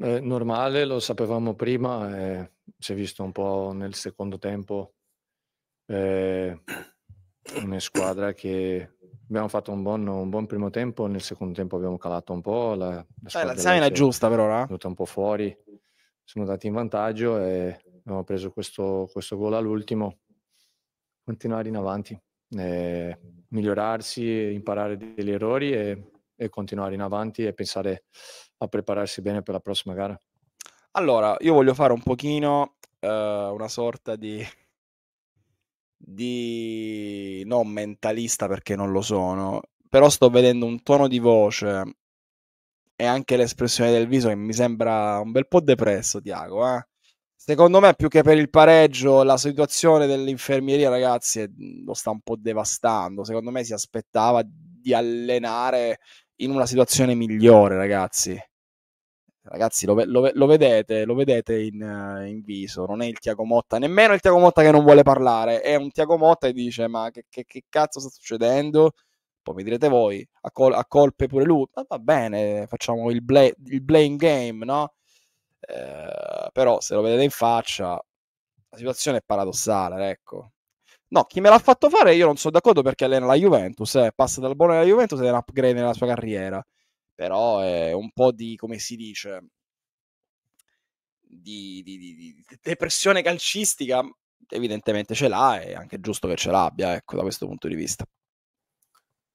Eh, normale, lo sapevamo prima, eh, si è visto un po' nel secondo tempo eh, una squadra che abbiamo fatto un buon, un buon, primo tempo, nel secondo tempo abbiamo calato un po', la, la, eh, la è giusta per ora. È venuta un po' fuori, siamo andati in vantaggio e abbiamo preso questo, questo gol all'ultimo, continuare in avanti, eh, migliorarsi, imparare degli errori e, e, continuare in avanti e pensare a prepararsi bene per la prossima gara. Allora, io voglio fare un pochino uh, una sorta di, di non mentalista perché non lo sono, però sto vedendo un tono di voce e anche l'espressione del viso che mi sembra un bel po' depresso, Tiago, eh? Secondo me, più che per il pareggio, la situazione dell'infermieria, ragazzi, lo sta un po' devastando. Secondo me si aspettava di allenare in una situazione migliore, ragazzi. Ragazzi, lo, lo, lo vedete, lo vedete in, in, viso. Non è il Tiago Motta, nemmeno il Tiago Motta che non vuole parlare. È un Tiago Motta che dice: Ma che, che, che cazzo sta succedendo? Poi mi direte voi, a, col- a colpe pure lui. Ma va bene, facciamo il, bla- il blame game, no? Eh, però se lo vedete in faccia, la situazione è paradossale, ecco. No, chi me l'ha fatto fare io non sono d'accordo perché allena la Juventus, eh, passa dal buono alla Juventus ed è un upgrade nella sua carriera. Però è un po' di, come si dice, di, di, di, di depressione calcistica, evidentemente ce l'ha e è anche giusto che ce l'abbia, ecco, da questo punto di vista.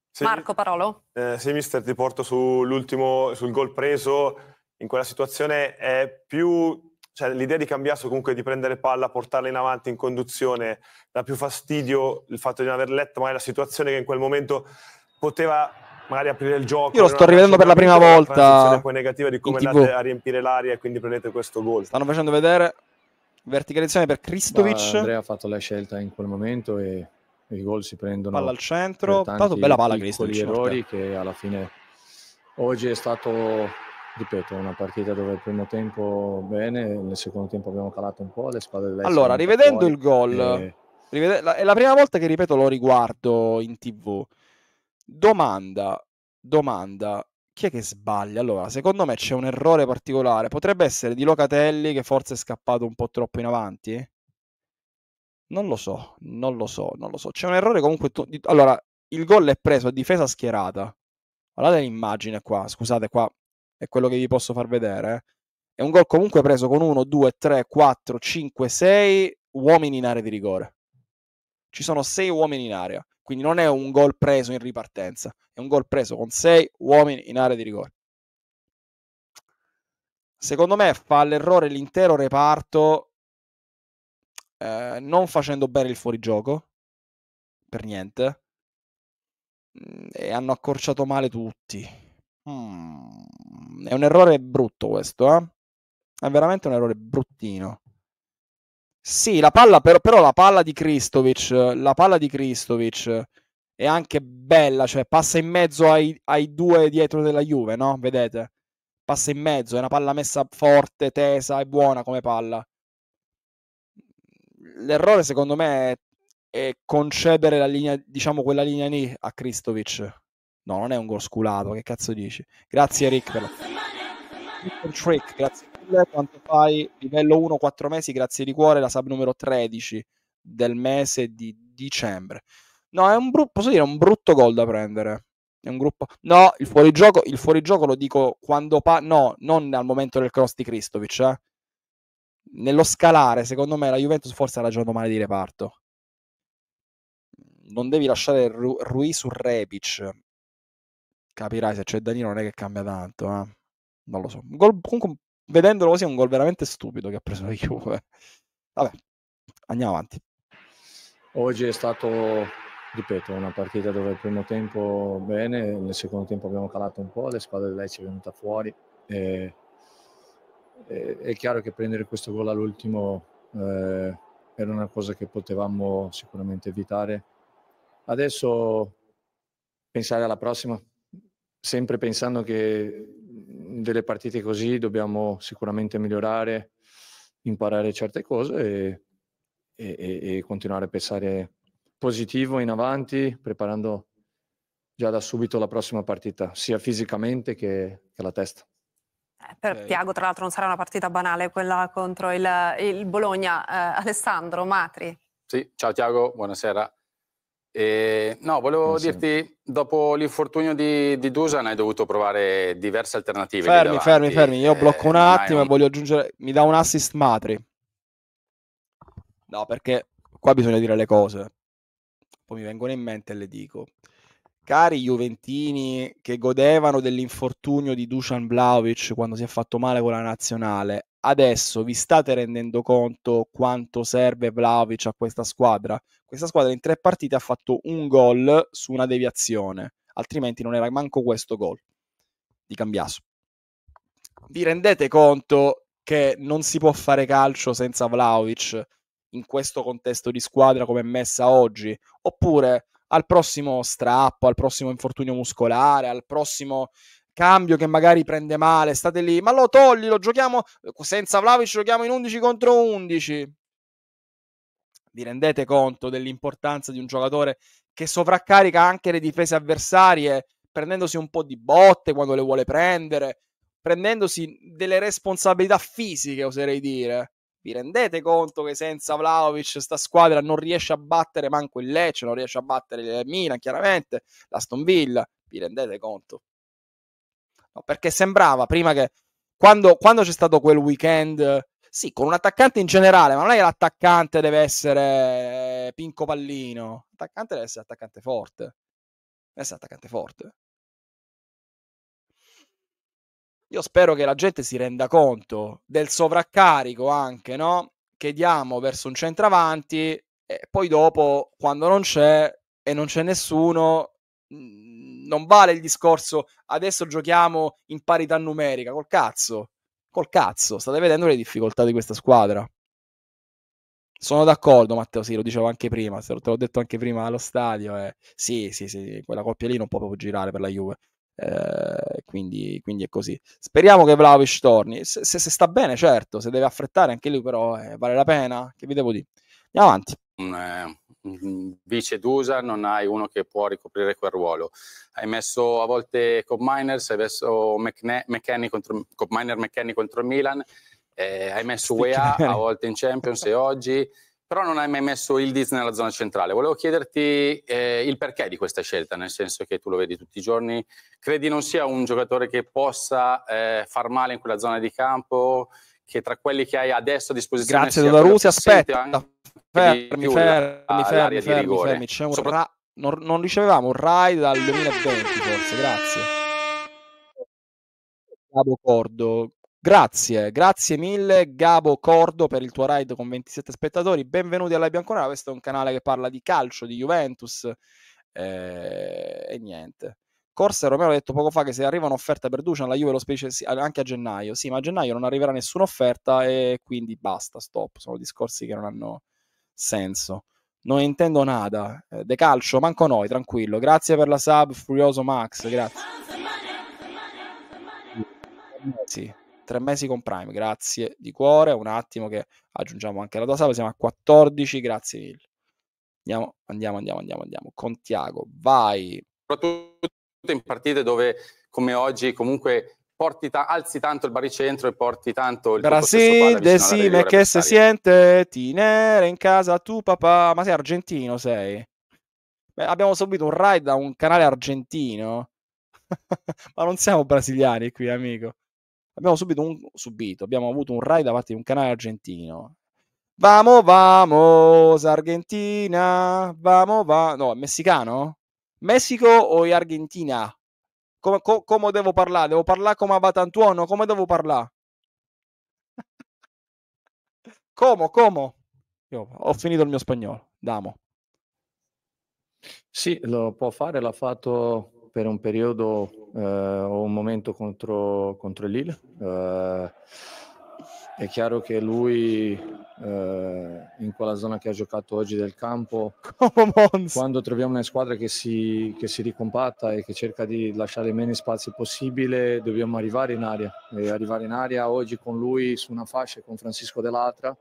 Sì, Marco Parolo. Eh, sì, mister, ti porto sull'ultimo, sul gol preso in quella situazione è più cioè, l'idea di cambiasso comunque di prendere palla, portarla in avanti in conduzione, dà più fastidio il fatto di non aver letto magari la situazione che in quel momento poteva magari aprire il gioco. Io lo sto rivedendo per la prima volta. La poi negativa di come andate a riempire l'aria e quindi prendete questo gol. Stanno facendo vedere verticalizzazione per Kristovic. Andrea ha fatto la scelta in quel momento e i gol si prendono palla al centro, tanto bella palla Cristo. errori che alla fine oggi è stato, ripeto, una partita dove il primo tempo bene, nel secondo tempo abbiamo calato un po', le squadre dell'Est Allora, rivedendo il gol, e... rivede... è la prima volta che ripeto lo riguardo in tv. Domanda, domanda, chi è che sbaglia? Allora, secondo me c'è un errore particolare. Potrebbe essere di Locatelli che forse è scappato un po' troppo in avanti? Non lo so, non lo so, non lo so. C'è un errore comunque. Tu... Allora, il gol è preso a difesa schierata. Guardate l'immagine qua, scusate qua, è quello che vi posso far vedere. Eh. È un gol comunque preso con 1, 2, 3, 4, 5, 6 uomini in area di rigore. Ci sono 6 uomini in area, quindi non è un gol preso in ripartenza, è un gol preso con 6 uomini in area di rigore. Secondo me fa l'errore l'intero reparto eh, non facendo bene il fuorigioco, per niente, mm, e hanno accorciato male tutti. Mm, è un errore brutto questo, eh? È veramente un errore bruttino. Sì, la palla, però, però la palla di Kristovic, la palla di Kristovic è anche bella, cioè passa in mezzo ai, ai due dietro della Juve, no? Vedete? Passa in mezzo, è una palla messa forte, tesa, è buona come palla l'errore secondo me è, è, concedere la linea, diciamo quella linea lì a Kristovic. No, non è un gol sculato, che cazzo dici? Grazie Rick per la... Trick, grazie mille, quanto fai? Livello 1, 4 mesi, grazie di cuore, la sub numero 13 del mese di dicembre. No, è un brutto, posso dire, un brutto gol da prendere. È un gruppo. No, il fuorigioco, il fuorigioco lo dico quando pa... No, non al momento del cross di Kristovic, eh nello scalare, secondo me, la Juventus forse ha ragionato male di reparto. Non devi lasciare Ru- Rui su Repic. Capirai se c'è Danilo non è che cambia tanto, eh? Non lo so. Gol, comunque, vedendolo così è un gol veramente stupido che ha preso la Juve. Vabbè, andiamo avanti. Oggi è stato, ripeto, una partita dove il primo tempo bene, nel secondo tempo abbiamo calato un po', le squadre di Lecce è venuta fuori e è chiaro che prendere questo gol all'ultimo eh, era una cosa che potevamo sicuramente evitare. Adesso pensare alla prossima, sempre pensando che delle partite così dobbiamo sicuramente migliorare, imparare certe cose e, e, e continuare a pensare positivo in avanti, preparando già da subito la prossima partita, sia fisicamente che, che la testa. Eh, per okay. Tiago, tra l'altro, non sarà una partita banale quella contro il, il Bologna. Eh, Alessandro Matri. Sì, ciao Tiago, buonasera. E, no, volevo buonasera. dirti, dopo l'infortunio di, di, Dusan hai dovuto provare diverse alternative. Fermi, fermi, fermi, io blocco un attimo e voglio aggiungere, mi dà un assist Matri. No, perché qua bisogna dire le cose. Poi mi vengono in mente e le dico cari Juventini che godevano dell'infortunio di Dusan Vlaovic quando si è fatto male con la nazionale, adesso vi state rendendo conto quanto serve Vlaovic a questa squadra? Questa squadra in tre partite ha fatto un gol su una deviazione, altrimenti non era manco questo gol di Cambiaso. Vi rendete conto che non si può fare calcio senza Vlaovic in questo contesto di squadra come è messa oggi? Oppure al prossimo strappo, al prossimo infortunio muscolare, al prossimo cambio che magari prende male, state lì, ma lo togli, lo giochiamo senza Vlaovic, giochiamo in 11 contro 11. Vi rendete conto dell'importanza di un giocatore che sovraccarica anche le difese avversarie, prendendosi un po' di botte quando le vuole prendere, prendendosi delle responsabilità fisiche, oserei dire. Vi rendete conto che senza Vlaovic sta squadra non riesce a battere manco il Lecce, non riesce a battere il Milan, chiaramente, l'Aston Villa? Vi rendete conto? No, perché sembrava prima che quando, quando c'è stato quel weekend, sì, con un attaccante in generale, ma non è che l'attaccante deve essere Pinco Pallino, l'attaccante deve essere attaccante forte. Deve essere attaccante forte. Io spero che la gente si renda conto del sovraccarico anche, no? Che diamo verso un centravanti e poi dopo, quando non c'è e non c'è nessuno, mhmm, non vale il discorso adesso giochiamo in parità numerica, col cazzo. Col cazzo, state vedendo le difficoltà di questa squadra. Sono d'accordo, Matteo. Sì, lo dicevo anche prima. Te l'ho detto anche prima allo stadio. Eh. Sì, sì, sì, quella coppia lì non può proprio girare per la Juve. Eh, quindi, quindi, è così. Speriamo che Vlaovic torni. Se, se, se, sta bene, certo. Se deve affrettare anche lui, però eh, vale la pena. Che vi devo dire? Andiamo avanti. Un, un vice Dusa, non hai uno che può ricoprire quel ruolo. Hai messo a volte Cop Miners, hai messo McKenny contro, McKenny contro il Milan eh, hai messo UEA a volte in Champions e oggi, però non hai mai messo il Disney nella zona centrale. Volevo chiederti eh, il perché di questa scelta, nel senso che tu lo vedi tutti i giorni. Credi non sia un giocatore che possa eh, far male in quella zona di campo, che tra quelli che hai adesso a disposizione Grazie Russia, aspetta. Fermi, fermi, fermi, fermi, fermi. C'è un ra- non, non ricevevamo un ride dal 2020 forse, grazie. Cabo Cordo, Grazie, grazie mille Gabo Cordo per il tuo ride con 27 spettatori. Benvenuti alla Bianconera, questo è un canale che parla di calcio, di Juventus eh, e niente. Corsa Romero ha detto poco fa che se arriva un'offerta per Duchan la Juve lo specie anche a gennaio. Sì, ma a gennaio non arriverà nessuna offerta e quindi basta, stop. Sono discorsi che non hanno senso. Non intendo nada. Eh, de calcio, manco noi, tranquillo. Grazie per la sub, Furioso Max, grazie. Sì tre mesi con Prime, grazie di cuore. Un attimo che aggiungiamo anche la tua sala, siamo a 14, grazie mille. Andiamo, andiamo, andiamo, andiamo, andiamo. Con Tiago, vai. Soprattutto in partite dove, come oggi, comunque porti ta- alzi tanto il baricentro e porti tanto il Brasil, decime che se siente tinere in casa tu papà, ma sei argentino sei? Beh, abbiamo subito un ride da un canale argentino. <laughs> ma non siamo brasiliani qui, amico. Abbiamo subito, un, subito abbiamo avuto un raid da parte di un canale argentino. Vamos, vamos, Argentina, vamos, va. No, è messicano? Messico o Argentina? Come, co, come devo parlare? Devo parlare come Abatantuono? Come devo parlare? come, come? Io ho finito il mio spagnolo, damo. Sì, lo può fare, l'ha fatto per un periodo eh, un momento contro, contro il Lille. Eh, è chiaro che lui eh, in quella zona che ha giocato oggi del campo, quando troviamo una squadra che si, che si ricompatta e che cerca di lasciare meno spazi possibile, dobbiamo arrivare in aria. E arrivare in aria oggi con lui su una fascia con Francisco dell'altra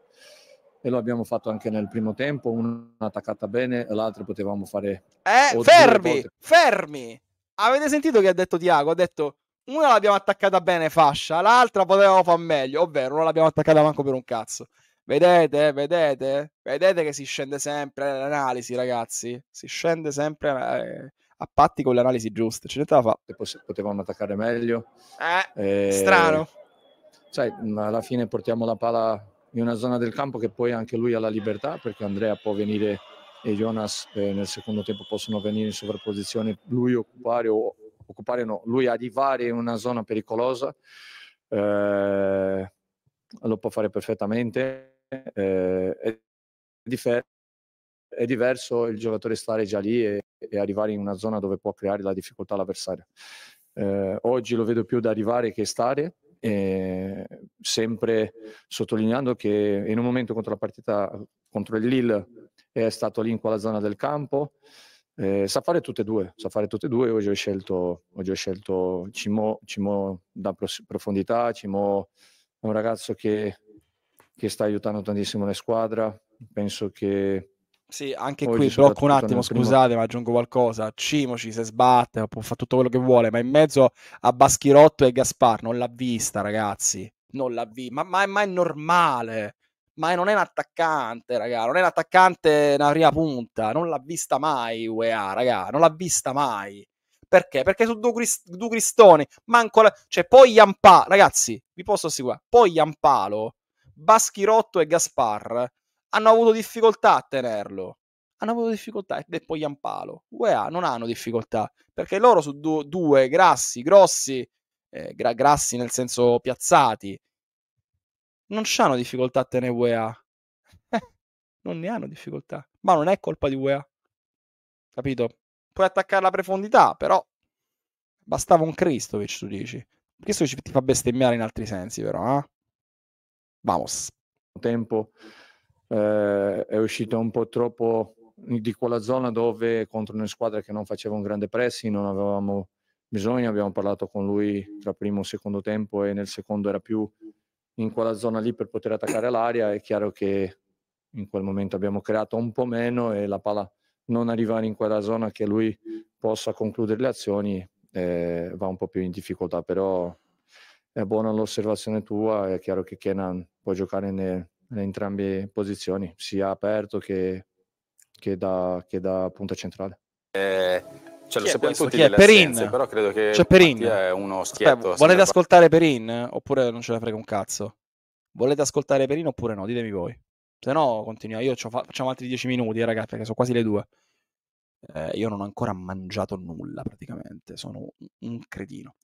e lo abbiamo fatto anche nel primo tempo, una attaccata bene e l'altra potevamo fare... Eh, fermi, fermi! avete sentito che ha detto Tiago? Ha detto una l'abbiamo attaccata bene fascia, l'altra potevamo far meglio, ovvero non l'abbiamo attaccata manco per un cazzo. Vedete, vedete, vedete che si scende sempre l'analisi, ragazzi. Si scende sempre eh, a patti con le analisi giuste. Ce ne fa. Potevamo attaccare meglio. Eh, eh, strano. Sai, alla fine portiamo la palla in una zona del campo che poi anche lui ha la libertà perché Andrea può venire e Jonas eh, nel secondo tempo possono venire in sovrapposizione, lui occupare o occupare no, lui arrivare in una zona pericolosa, eh, lo può fare perfettamente. Eh, è, differ- è, diverso il giocatore stare già lì e, e, arrivare in una zona dove può creare la difficoltà all'avversario. Eh, oggi lo vedo più da arrivare che stare, sempre sottolineando che in un momento contro la partita contro il Lille è stato lì in quella zona del campo. Eh, sa fare tutte e due, sa fare tutte e due. Oggi ho scelto, oggi ho scelto Cimo, Cimo da profondità. Cimo è un ragazzo che, che sta aiutando tantissimo la squadra. Penso che sì, anche qui blocco un attimo, scusate, primo... ma aggiungo qualcosa. Cimo ci si sbatte, può fare tutto quello che vuole, ma in mezzo a Baschirotto e Gaspar non l'ha vista, ragazzi. Non l'ha vista, ma, ma, ma, è normale ma non è un attaccante, raga, non è un attaccante una prima punta, non l'ha vista mai UEA, raga, non l'ha vista mai. Perché? Perché su due, crist- due cristoni, manco la... cioè poi Yampalo, ragazzi, vi posso assicurare, poi Yampalo, Baschirotto e Gaspar hanno avuto difficoltà a tenerlo. Hanno avuto difficoltà e poi Yampalo. UEA non hanno difficoltà, perché loro su du- due grassi, grossi, eh, gra- grassi nel senso piazzati, non hanno difficoltà a tenere UEA. Eh, <laughs> non ne hanno difficoltà. Ma non è colpa di UEA. Capito? Puoi attaccare la profondità, però bastava un Kristovic, tu dici. Questo ti fa bestemmiare in altri sensi, però, eh? Vamos. Tempo. eh, è uscito un po' troppo di quella zona dove contro una squadra che non faceva un grande pressing, non avevamo bisogno, abbiamo parlato con lui tra primo e secondo tempo e nel secondo era più in quella zona lì per poter attaccare l'aria, è chiaro che in quel momento abbiamo creato un po' meno e la palla non arrivare in quella zona che lui possa concludere le azioni eh, va un po' più in difficoltà, però è buona l'osservazione tua, è chiaro che Kenan può giocare in entrambe le posizioni, sia aperto che, che, da, che da punta centrale. Eh, cioè, lo sappiamo tutti Chi è? Perin? assenze, però credo che C'è Perin. Mattia è uno schietto. Aspetta, volete ascoltare Perin? Oppure non ce ne frega un cazzo? Volete ascoltare Perin oppure no? Ditemi voi. Se no, continuiamo. Io facciamo altri 10 minuti, eh, ragazzi, perché sono quasi le due. Eh, io non ho ancora mangiato nulla, praticamente. Sono un cretino.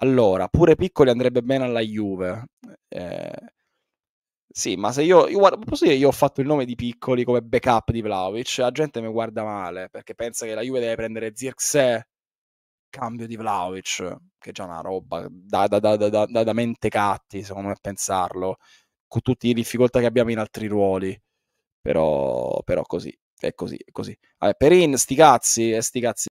Allora, pure Piccoli andrebbe bene alla Juve. Eh, sì, ma se io, io guarda, posso dire io ho fatto il nome di Piccoli come backup di Vlaovic, la gente mi guarda male perché pensa che la Juve deve prendere Zirkse cambio di Vlaovic, che è già una roba da, da, da, da, da mentecatti, secondo me, pensarlo con tutte le difficoltà che abbiamo in altri ruoli. Però, però così, è così, è così. Vabbè, Perin, sti cazzi, eh, sti cazzi.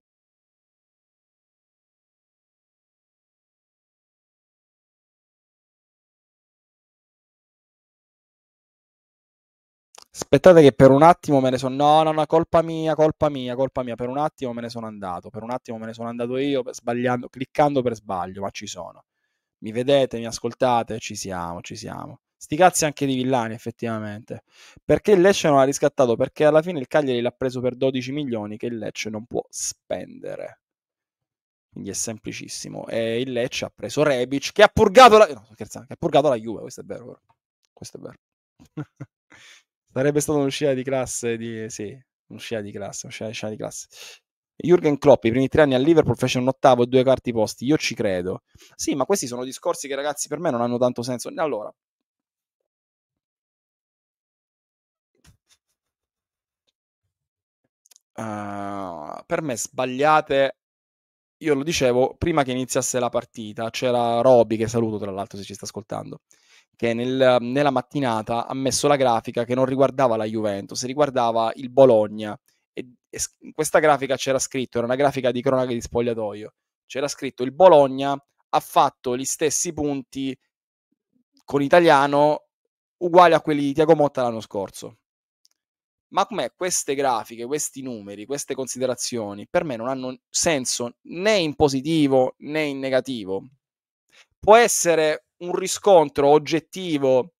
Aspettate che per un attimo me ne sono... No, no, no, colpa mia, colpa mia, colpa mia. Per un attimo me ne sono andato. Per un attimo me ne sono andato io, sbagliando, cliccando per sbaglio, ma ci sono. Mi vedete, mi ascoltate? Ci siamo, ci siamo. Sti cazzi anche di Villani, effettivamente. Perché il Lecce non ha riscattato? Perché alla fine il Cagliari l'ha preso per 12 milioni che il Lecce non può spendere. Quindi è semplicissimo. E il Lecce ha preso Rebic che ha purgato la... No, scherzando, che ha purgato la Juve, questo è vero. Questo è vero. <laughs> Sarebbe stata un'uscita di classe di... Sì, un'uscita di classe, un'uscita di classe. Jürgen Klopp i primi tre anni a Liverpool fece un ottavo e due quarti posti, io ci credo. Sì, ma questi sono discorsi che ragazzi per me non hanno tanto senso. Allora, uh, per me sbagliate. Io lo dicevo prima che iniziasse la partita. C'era Roby, che saluto tra l'altro se ci sta ascoltando, che nel, nella mattinata ha messo la grafica che non riguardava la Juventus, riguardava il Bologna. E, e in questa grafica c'era scritto, era una grafica di cronaca di spogliatoio, c'era scritto il Bologna ha fatto gli stessi punti con italiano uguali a quelli di Tiago Motta l'anno scorso. Ma com'è queste grafiche, questi numeri, queste considerazioni per me non hanno senso né in positivo né in negativo. Può essere un riscontro oggettivo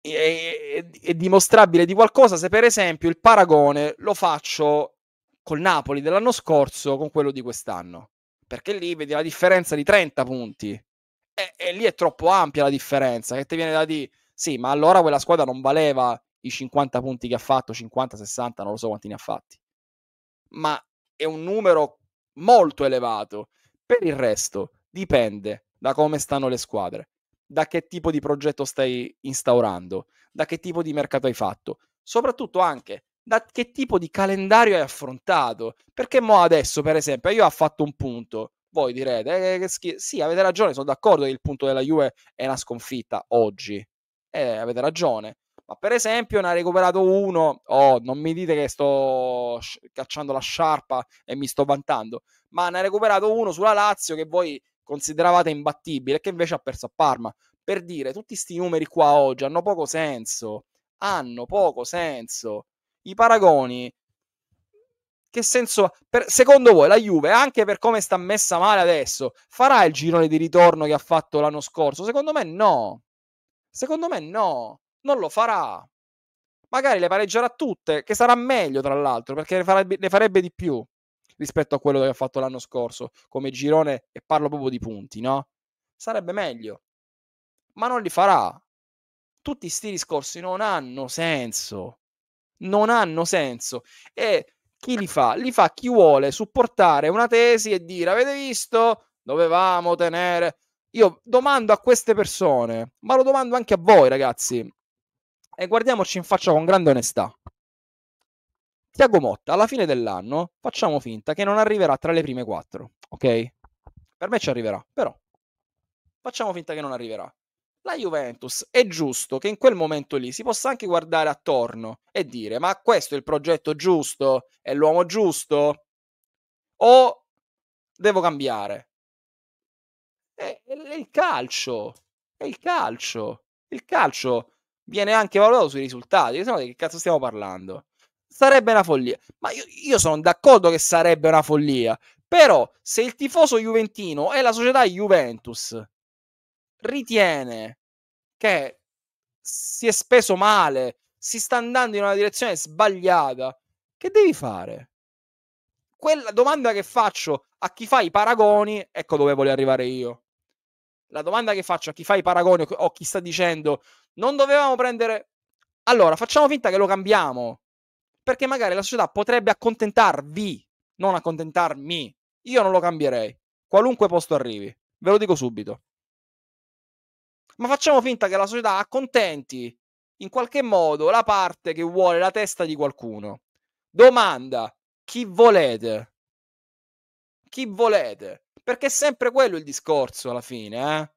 e, e, e, dimostrabile di qualcosa se per esempio il paragone lo faccio col Napoli dell'anno scorso con quello di quest'anno perché lì vedi la differenza di 30 punti e, e lì è troppo ampia la differenza che ti viene da dire sì, ma allora quella squadra non valeva i 50 punti che ha fatto, 50, 60, non lo so quanti ne ha fatti. Ma è un numero molto elevato. Per il resto dipende da come stanno le squadre, da che tipo di progetto stai instaurando, da che tipo di mercato hai fatto, soprattutto anche da che tipo di calendario hai affrontato. Perché mo adesso, per esempio, io ho fatto un punto. Voi direte, eh, che schif- sì, avete ragione, sono d'accordo che il punto della Juve è una sconfitta oggi eh, avete ragione. Ma per esempio ne ha recuperato uno, oh, non mi dite che sto cacciando la sciarpa e mi sto vantando, ma ne ha recuperato uno sulla Lazio che voi consideravate imbattibile che invece ha perso a Parma. Per dire, tutti questi numeri qua oggi hanno poco senso, hanno poco senso. I paragoni che senso per, secondo voi la Juve anche per come sta messa male adesso farà il girone di ritorno che ha fatto l'anno scorso secondo me no Secondo me no, non lo farà. Magari le pareggerà tutte, che sarà meglio tra l'altro, perché le farebbe, le farebbe di più rispetto a quello che ha fatto l'anno scorso come girone e parlo proprio di punti, no? Sarebbe meglio. Ma non li farà. Tutti sti discorsi non hanno senso. Non hanno senso. E chi li fa? Li fa chi vuole supportare una tesi e dire avete visto? Dovevamo tenere io domando a queste persone, ma lo domando anche a voi, ragazzi, e guardiamoci in faccia con grande onestà. Tiago Motta, alla fine dell'anno, facciamo finta che non arriverà tra le prime quattro, ok? Per me ci arriverà, però facciamo finta che non arriverà. la Juventus è giusto che in quel momento lì si possa anche guardare attorno e dire ma questo è il progetto giusto? È l'uomo giusto? O devo cambiare? È, è il calcio, è il calcio. Il calcio viene anche valutato sui risultati. Se no, di che cazzo stiamo parlando? Sarebbe una follia. Ma io, io sono d'accordo che sarebbe una follia. Però, se il tifoso juventino e la società Juventus ritiene che si è speso male, si sta andando in una direzione sbagliata, che devi fare? Quella domanda che faccio a chi fa i paragoni, ecco dove voglio arrivare io. La domanda che faccio a chi fa i paragoni o chi sta dicendo non dovevamo prendere... Allora, facciamo finta che lo cambiamo, perché magari la società potrebbe accontentarvi, non accontentarmi. Io non lo cambierei, qualunque posto arrivi, ve lo dico subito. Ma facciamo finta che la società accontenti in qualche modo la parte che vuole la testa di qualcuno. Domanda: chi volete? Chi volete? Perché è sempre quello il discorso alla fine, eh?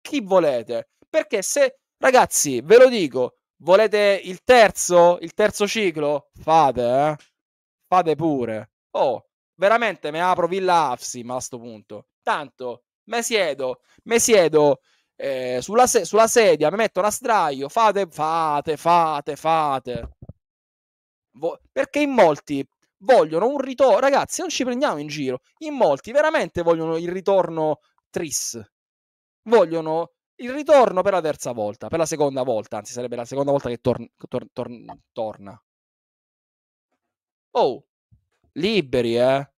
Chi volete? Perché se, ragazzi, ve lo dico, volete il terzo, il terzo ciclo? Fate, eh? Fate pure. Oh, veramente me apro Villa Afsim a sto punto. Tanto, me siedo, me siedo eh, sulla, se- sulla, sedia, mi metto una straio, fate, fate, fate, fate. Vo- perché in molti vogliono un ritorno, ragazzi, non ci prendiamo in giro, in molti veramente vogliono il ritorno tris, vogliono il ritorno per la terza volta, per la seconda volta, anzi sarebbe la seconda volta che tor- tor- tor- torna. Oh, liberi, eh?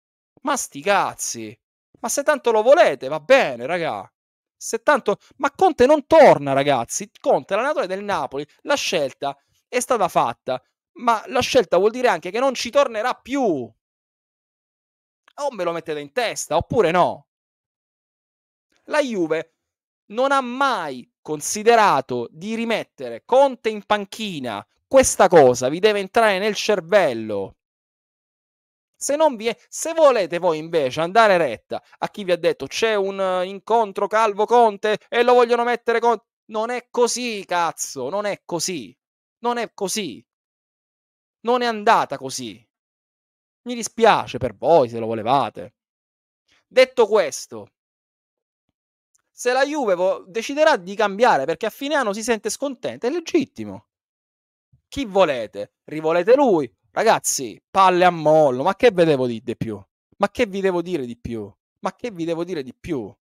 Ma sti cazzi. Ma se tanto lo volete, va bene, raga. Se tanto... Ma Conte non torna, ragazzi. Conte, l'allenatore del Napoli, la scelta è stata fatta, ma la scelta vuol dire anche che non ci tornerà più. O me lo mettete in testa, oppure no. La Juve non ha mai considerato di rimettere Conte in panchina. Questa cosa vi deve entrare nel cervello. Se, non vi è, se volete voi invece andare retta a chi vi ha detto c'è un uh, incontro Calvo Conte e lo vogliono mettere con... Non è così, cazzo, non è così. Non è così. Non è andata così. Mi dispiace per voi se lo volevate. Detto questo, se la Juve deciderà di cambiare perché a fine anno si sente scontenta, è legittimo. Chi volete? Rivolete lui? Ragazzi, palle a mollo, ma che vedevo di, di più? Ma che vi devo dire di più? Ma che vi devo dire di più?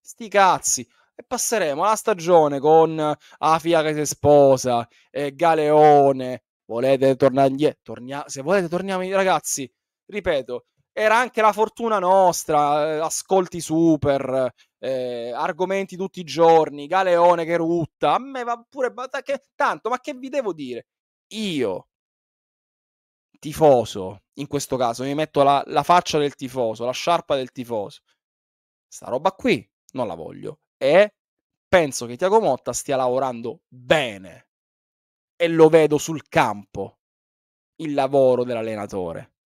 Sti cazzi. E passeremo la stagione con Afia che si sposa, eh, Galeone. Volete tornare indietro? Tornia- se volete torniamo ragazzi. Ripeto, era anche la fortuna nostra, eh, ascolti super, eh, argomenti tutti i giorni, Galeone che rutta, a me va pure, che, tanto, ma che vi devo dire? Io tifoso, in questo caso mi metto la, la faccia del tifoso, la sciarpa del tifoso. Sta roba qui non la voglio. E penso che Tiago Motta stia lavorando bene. E lo vedo sul campo, il lavoro dell'allenatore.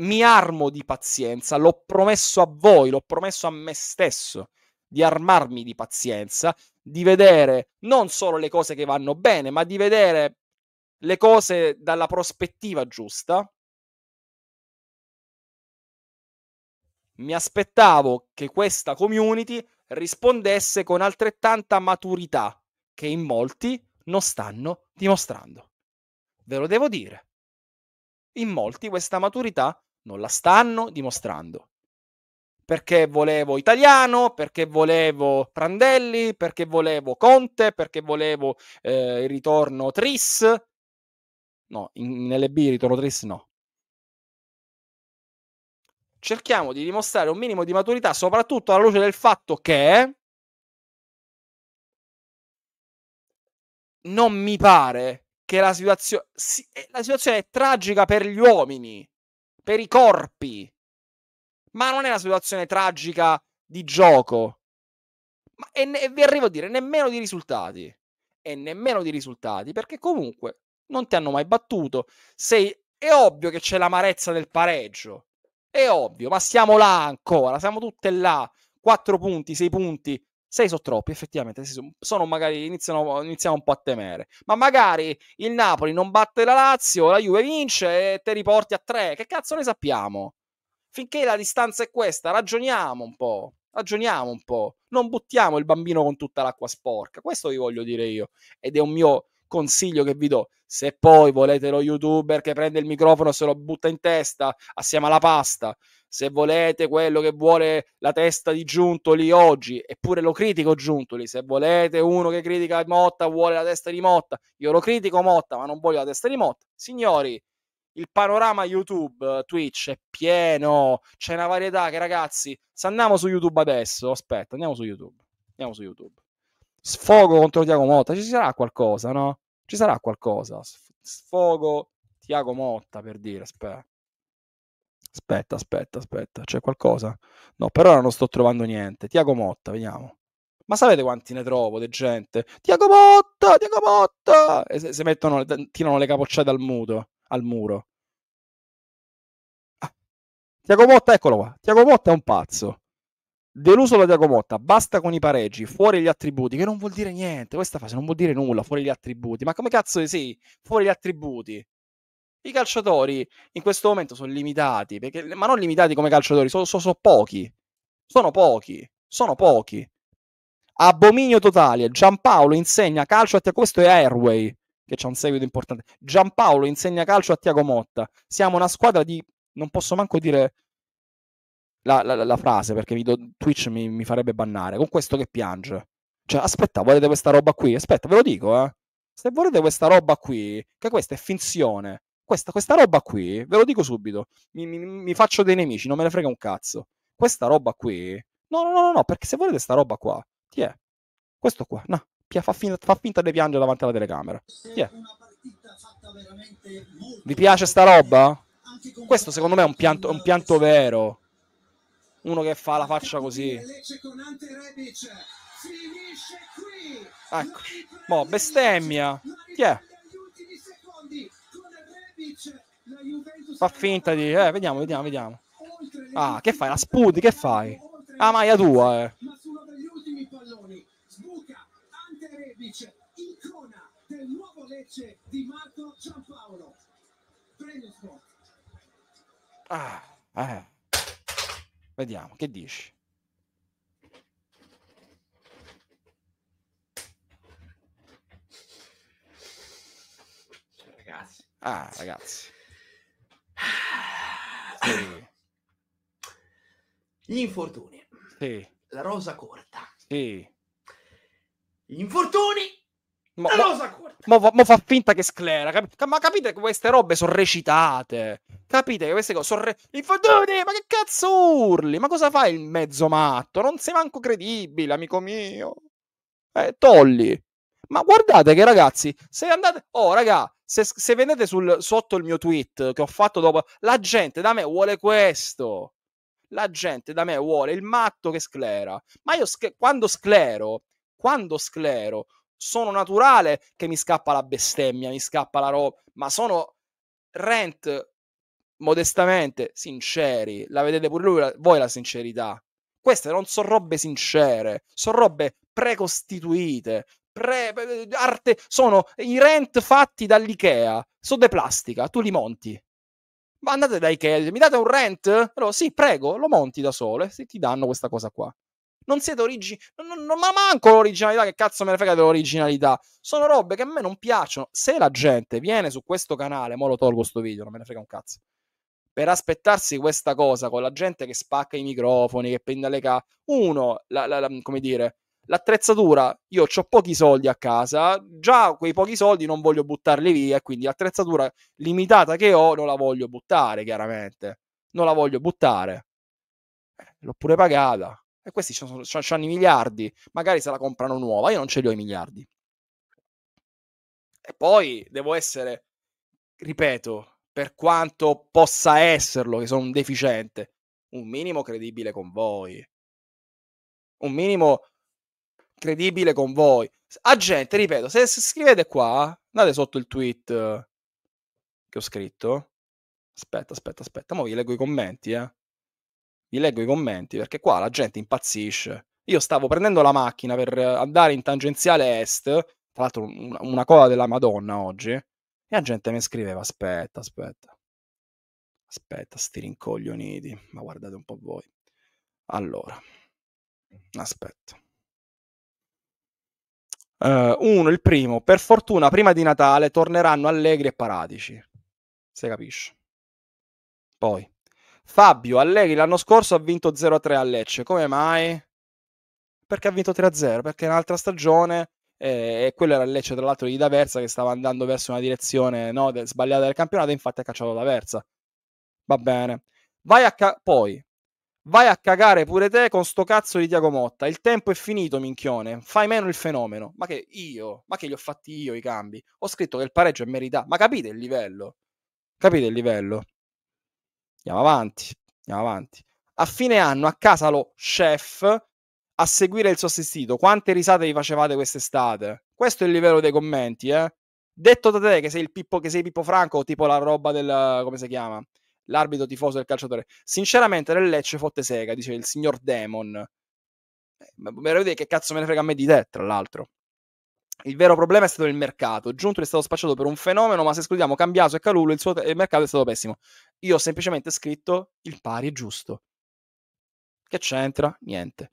Mi armo di pazienza, l'ho promesso a voi, l'ho promesso a me stesso di armarmi di pazienza, di vedere non solo le cose che vanno bene, ma di vedere le cose dalla prospettiva giusta. Mi aspettavo che questa community rispondesse con altrettanta maturità che in molti non stanno dimostrando. Ve lo devo dire. In molti questa maturità non la stanno dimostrando. Perché volevo italiano, perché volevo Prandelli, perché volevo Conte, perché volevo eh, il ritorno Tris, No, in, nelle B ritorno triste no. Cerchiamo di dimostrare un minimo di maturità, soprattutto alla luce del fatto che non mi pare che la situazione eh, la situazione è tragica per gli uomini, per i corpi. Ma non è una situazione tragica di gioco. Ma, e, e vi arrivo a dire nemmeno di risultati. E nemmeno di risultati, perché comunque non ti hanno mai battuto. Sei... È ovvio che c'è l'amarezza del pareggio. È ovvio, ma siamo là ancora, siamo tutte là. 4 punti, 6 punti 6 sono troppi, effettivamente, sono magari iniziano, iniziamo un po' a temere. Ma magari il Napoli non batte la Lazio, la Juve vince e te riporti a 3. Che cazzo ne sappiamo? Finché la distanza è questa, ragioniamo un po'. Ragioniamo un po'. Non buttiamo il bambino con tutta l'acqua sporca. Questo vi voglio dire io. Ed è un mio consiglio che vi do. Se poi volete lo youtuber che prende il microfono e se lo butta in testa assieme alla pasta, se volete quello che vuole la testa di Giuntoli oggi, eppure lo critico Giuntoli, se volete uno che critica Motta vuole la testa di Motta, io lo critico Motta ma non voglio la testa di Motta. Signori, il panorama YouTube, Twitch è pieno, c'è una varietà che ragazzi, se andiamo su YouTube adesso, aspetta, andiamo su YouTube, andiamo su YouTube. Sfogo contro Tiago Motta, ci sarà qualcosa, no? Ci sarà qualcosa. Sfogo Tiago Motta per dire, aspetta. Aspetta, aspetta, aspetta, c'è qualcosa? No, per ora non sto trovando niente. Tiago Motta, vediamo. Ma sapete quanti ne trovo di gente? Tiago Motta, Tiago Motta! E se, se mettono, tirano le capocciate al muto al muro. Ah. Tiago Motta, eccolo qua. Tiago Motta è un pazzo. Deluso da Tiago Motta, basta con i pareggi, fuori gli attributi, che non vuol dire niente. Questa fase non vuol dire nulla, fuori gli attributi. Ma come cazzo sì, fuori gli attributi? I calciatori in questo momento sono limitati, perché, ma non limitati come calciatori, sono, sono, sono pochi. Sono pochi, sono pochi. Abominio totale. Giampaolo insegna calcio a te. Questo è Airway che c'è un seguito importante. Giampaolo insegna calcio a Tiago Motta. Siamo una squadra di... non posso manco dire la, la, la frase perché video, Twitch mi, mi, farebbe bannare. Con questo che piange. Cioè, aspetta, volete questa roba qui? Aspetta, ve lo dico, eh. Se volete questa roba qui, che questa è finzione. Questa, questa roba qui, ve lo dico subito, mi, mi, mi faccio dei nemici, non me ne frega un cazzo. Questa roba qui... No, no, no, no, perché se volete sta roba qua, ti è. Questo qua, no, fa finta, fa finta di piangere davanti alla telecamera. Yeah. Vi piace sta roba? Questo secondo me è un pianto, un pianto vero. Uno che fa la faccia così. Ecco. Mo, bestemmia. Chi è? Fa finta di... Eh, vediamo, vediamo, vediamo. Ah, che fai? La sputi, che fai? Ah, ma è tua, eh. Ah, eh. Vediamo, che dici? Ragazzi. Ah, ragazzi. Sì. Gli infortuni. Sì. La rosa corta. Sì gli infortuni. Mo, mo, mo, mo, fa finta che sclera, cap- ma capite che queste robe sono recitate? Capite che queste cose sono re- infortuni? Ma che cazzo urli? Ma cosa fai il mezzo matto? Non sei manco credibile, amico mio. Eh, tolli. Ma guardate che ragazzi, se andate... Oh, raga, se, se vedete sul, sotto il mio tweet che ho fatto dopo, la gente da me vuole questo. La gente da me vuole il matto che sclera. Ma io sch- quando sclero quando sclero, sono naturale che mi scappa la bestemmia, mi scappa la roba, ma sono rent modestamente sinceri. La vedete pure lui, voi la sincerità. Queste non sono robe sincere, sono robe precostituite, pre, arte, sono i rent fatti dall'IKEA, sono de plastica, tu li monti. Ma andate da Ikea, mi date un rent? Allora, sì, prego, lo monti da solo e ti danno questa cosa qua non siete originali, non, non, ma manco l'originalità, che cazzo me ne frega dell'originalità, sono robe che a me non piacciono, se la gente viene su questo canale, mo lo tolgo sto video, non me ne frega un cazzo, per aspettarsi questa cosa con la gente che spacca i microfoni, che prende le ca... Uno, la, la, la, come dire, l'attrezzatura, io ho pochi soldi a casa, già quei pochi soldi non voglio buttarli via, quindi l'attrezzatura limitata che ho non la voglio buttare, chiaramente. Non la voglio buttare. Eh, l'ho pure pagata. E questi hanno i miliardi, magari se la comprano nuova, io non ce li ho i miliardi. E poi devo essere, ripeto, per quanto possa esserlo, che sono un deficiente, un minimo credibile con voi. Un minimo credibile con voi. A gente, ripeto, se, se scrivete qua, andate sotto il tweet che ho scritto. Aspetta, aspetta, aspetta, ma vi leggo i commenti, eh vi leggo i commenti perché qua la gente impazzisce. Io stavo prendendo la macchina per andare in tangenziale est, tra l'altro una, una coda della Madonna oggi, e la gente mi scriveva, aspetta, aspetta, aspetta, sti rincoglioniti, ma guardate un po' voi. Allora, aspetta. Uh, uno, il primo, per fortuna prima di Natale torneranno allegri e paratici. Se capisce. Poi, Fabio Allegri l'anno scorso ha vinto 0-3 a Lecce. Come mai? Perché ha vinto 3-0? Perché è un'altra stagione eh, e quello era il Lecce, tra l'altro, di D'Aversa che stava andando verso una direzione no, sbagliata del campionato infatti ha cacciato D'Aversa. Va bene. Vai a ca- poi, Vai a cagare pure te con sto cazzo di Tiago Motta. Il tempo è finito, minchione. Fai meno il fenomeno. Ma che io? Ma che li ho fatti io i cambi? Ho scritto che il pareggio è meritato. Ma capite il livello? Capite il livello? Andiamo avanti. Andiamo avanti. A fine anno a casa lo chef a seguire il suo assistito. Quante risate vi facevate quest'estate? Questo è il livello dei commenti, eh? Detto da te che sei il Pippo, che sei Pippo Franco, tipo la roba del... come si chiama? L'arbitro tifoso del calciatore. Sinceramente, nel Lecce fotte sega, dice il signor Demon. Eh, ma vedere che cazzo me ne frega a me di te, tra l'altro. Il vero problema è stato il mercato. Giunto è stato spacciato per un fenomeno, ma se escludiamo Cambiaso e Calulu, il suo il mercato è stato pessimo. Io ho semplicemente scritto il pari è giusto. Che c'entra? Niente.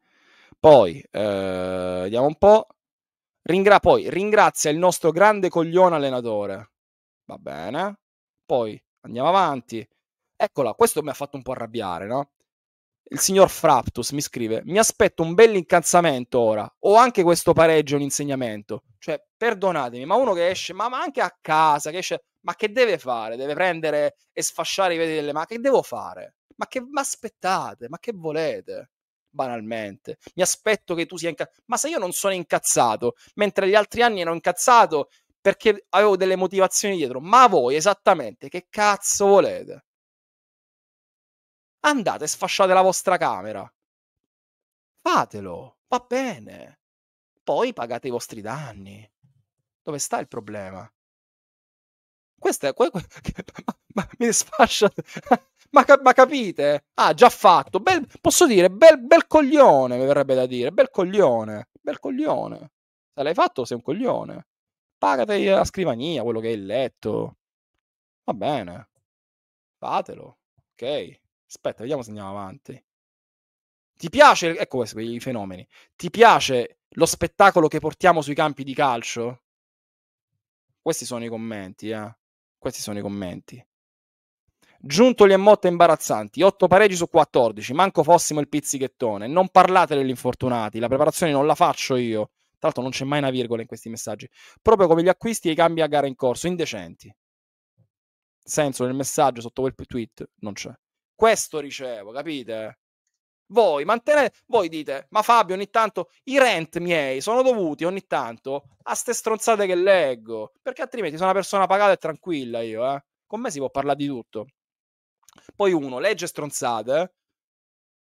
Poi, eh, vediamo un po'. Ringra- poi, ringrazia il nostro grande coglione allenatore. Va bene. Poi, andiamo avanti. Eccola, questo mi ha fatto un po' arrabbiare, no? Il signor Fraptus mi scrive: Mi aspetto un bel incazzamento ora, o anche questo pareggio è un insegnamento. Cioè, perdonatemi, ma uno che esce, ma, ma anche a casa, che esce, ma che deve fare? Deve prendere e sfasciare i veti delle mani? Che devo fare? Ma che ma aspettate? Ma che volete? Banalmente, mi aspetto che tu sia incazzato. Ma se io non sono incazzato, mentre gli altri anni ero incazzato perché avevo delle motivazioni dietro, ma voi esattamente che cazzo volete? Andate e sfasciate la vostra camera. Fatelo, va bene. Poi pagate i vostri danni. Dove sta il problema? Questo è... Que, que, ma, ma, mi sfascia... <laughs> ma, ma, capite? Ah, già fatto. Bel, posso dire, bel, bel coglione, mi verrebbe da dire. Bel coglione. Bel coglione. Se l'hai fatto sei un coglione. Pagate la scrivania, quello che il letto. Va bene. Fatelo. Ok. Aspetta, vediamo se andiamo avanti. Ti piace, ecco questi i fenomeni. Ti piace lo spettacolo che portiamo sui campi di calcio? Questi sono i commenti, eh. Questi sono i commenti. Giunto gli emotte imbarazzanti, 8 pareggi su 14, manco fossimo il pizzichettone. Non parlate degli infortunati, la preparazione non la faccio io. Tra l'altro non c'è mai una virgola in questi messaggi. Proprio come gli acquisti e i cambi a gara in corso, indecenti. Senso nel messaggio sotto quel tweet non c'è. Questo ricevo, capite? Voi, mantenete, voi dite, ma Fabio ogni tanto i rent miei sono dovuti ogni tanto a ste stronzate che leggo, perché altrimenti sono una persona pagata e tranquilla io, eh. Con me si può parlare di tutto. Poi uno legge stronzate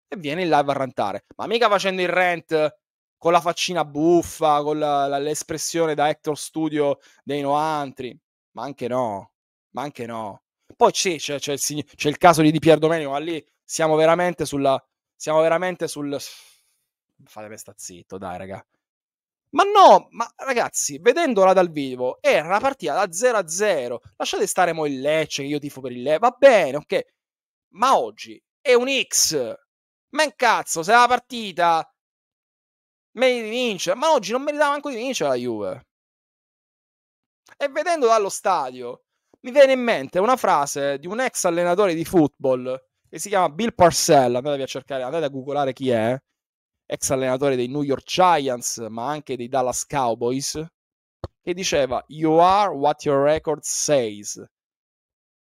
e viene in live a rantare, ma mica facendo il rent con la faccina buffa, con la, la, l'espressione da Hector Studio dei Noantri, ma anche no, ma anche no. Poi c'è, c'è, c'è, il, c'è il, caso di Di Pier Domenico, ma lì siamo veramente sulla... Siamo veramente sul... Fatemi sta zitto, dai, raga. Ma no, ma ragazzi, vedendola dal vivo, era una partita da 0 a 0. Lasciate stare mo il Lecce, che io tifo per il Lecce. Va bene, ok. Ma oggi è un X. Ma in cazzo, se la partita merita di vincere. Ma oggi non meritava manco di vincere la Juve. E vedendo dallo stadio, mi viene in mente una frase di un ex allenatore di football che si chiama Bill Parcell, andatevi a cercare, andate a googolare chi è, ex allenatore dei New York Giants, ma anche dei Dallas Cowboys, che diceva You are what your record says.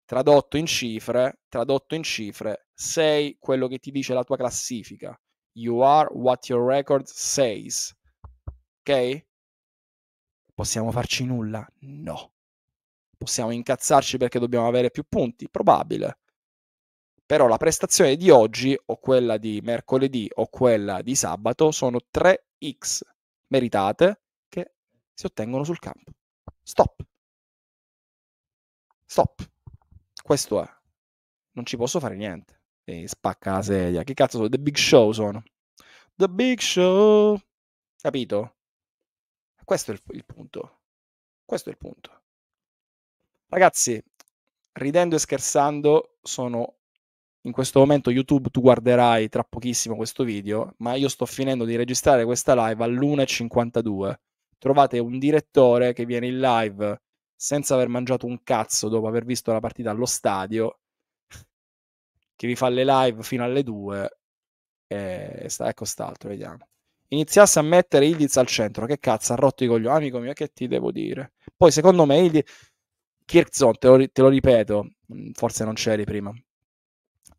Tradotto in cifre, tradotto in cifre, sei quello che ti dice la tua classifica. You are what your record says. Ok? Possiamo farci nulla? No. Possiamo incazzarci perché dobbiamo avere più punti? Probabile. Però la prestazione di oggi o quella di mercoledì o quella di sabato sono 3x meritate che si ottengono sul campo. Stop. Stop. Questo è. Non ci posso fare niente. E spacca la sedia. Che cazzo sono? The Big Show sono. The Big Show. Capito? Questo è il, il punto. Questo è il punto. Ragazzi, ridendo e scherzando, sono in questo momento YouTube tu guarderai tra pochissimo questo video, ma io sto finendo di registrare questa live all'1.52. Trovate un direttore che viene in live senza aver mangiato un cazzo dopo aver visto la partita allo stadio, che vi fa le live fino alle 2 e sta, ecco st'altro, vediamo. Iniziasse a mettere Ildiz al centro, che cazzo, ha rotto i coglioni, amico mio, che ti devo dire? Poi secondo me Ildiz, Kirkzon, te te lo ripeto, forse non c'eri prima,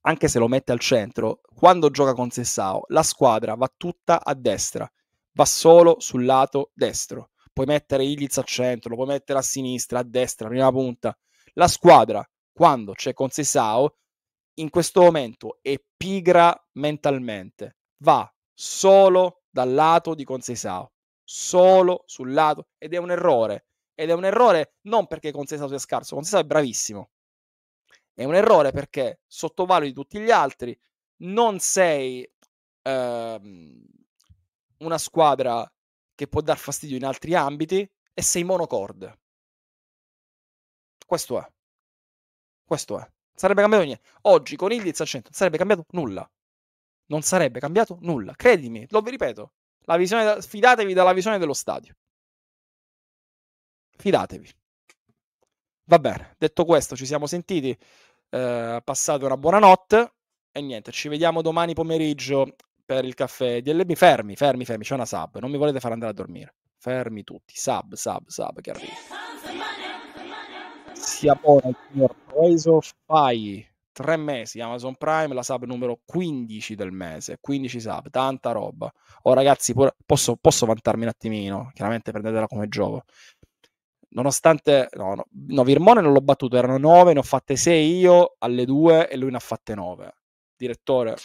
anche se lo mette al centro, quando gioca con Sessao, la squadra va tutta a destra, va solo sul lato destro. Puoi mettere Iliz al centro, lo puoi mettere a sinistra, a destra, prima punta. La squadra, quando c'è con Sessao, in questo momento è pigra mentalmente, va solo dal lato di Concesao, solo sul lato, ed è un errore. Ed è un errore non perché Concesao sia scarso, Concesao è bravissimo, è un errore perché sottovaluti tutti gli altri, non sei ehm, una squadra che può dar fastidio in altri ambiti e sei monocorde. Questo è. Questo è. Sarebbe cambiato niente. Oggi con Ildiz al centro non sarebbe cambiato nulla. Non sarebbe cambiato nulla. Credimi, lo vi ripeto. Visione, fidatevi dalla visione dello stadio. Fidatevi. Va bene, detto questo, ci siamo sentiti eh, passate una buona notte e niente, ci vediamo domani pomeriggio per il caffè DLB. Fermi, fermi, fermi, c'è una sub, non mi volete far andare a dormire. Fermi tutti, sub, sub, sub che arriva. Si abbona il signor Razor Fai, tre mesi, Amazon Prime, la sub numero 15 del mese, 15 sub, tanta roba. Oh ragazzi, posso, posso vantarmi un attimino, chiaramente prendetela come gioco nonostante no, no, no, Virmone non l'ho battuto, erano 9, ne ho fatte 6 io alle 2 e lui ne ha fatte 9. Direttore,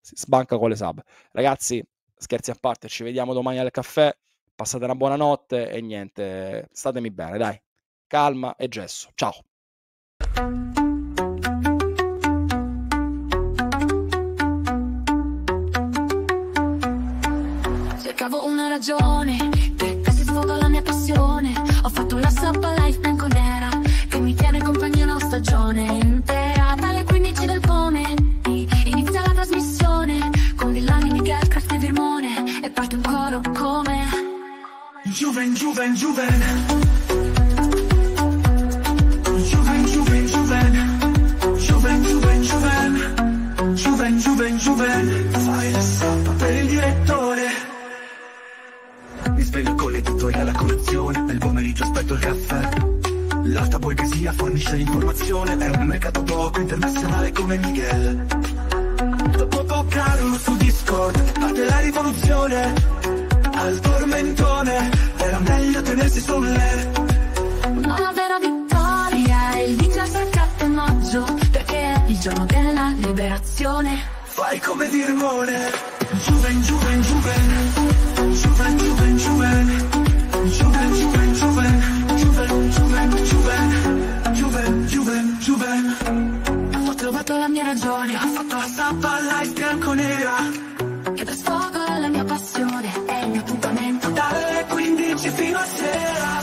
si sbanca con le sub. Ragazzi, scherzi a parte, ci vediamo domani al caffè. Passate una buona notte e niente, statemi bene, dai. Calma e gesso. Ciao. Cercavo una ragione fatto una sappa life bianco nera che mi tiene compagnia una stagione intera. Dalle 15 del pomeriggio inizia la trasmissione con Villani, Miguel, Craft e Virmone e parte un coro come Juven, Juven, Juven. Juven, Juven, Juven. Juven, Juven, Juven. Juven, Juven, Juven. Mi sveglio con l'editoriale a colazione. Nel pomeriggio aspetto il caffè. L'alta borghesia fornisce l'informazione. È un mercato poco internazionale come Miguel. Dopo Carlo su Discord Parte la rivoluzione. Al tormentone Era meglio tenersi sulle. Una vera vittoria è il 17 maggio Perché è il giorno della liberazione. Fai come Virmone Juven, Juven, Juven Juven, Juven, Juven Juven, Juven, Juven Juven, Juven, Juven Juven, Juven, Ho trovato la mia ragione Ha fatto la sappa live bianco-nera Che per sfogo mia passione È il mio appuntamento. Dalle 15 fino a sera.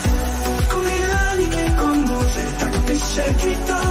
Con Milani che conduce Tra tutti scegli torno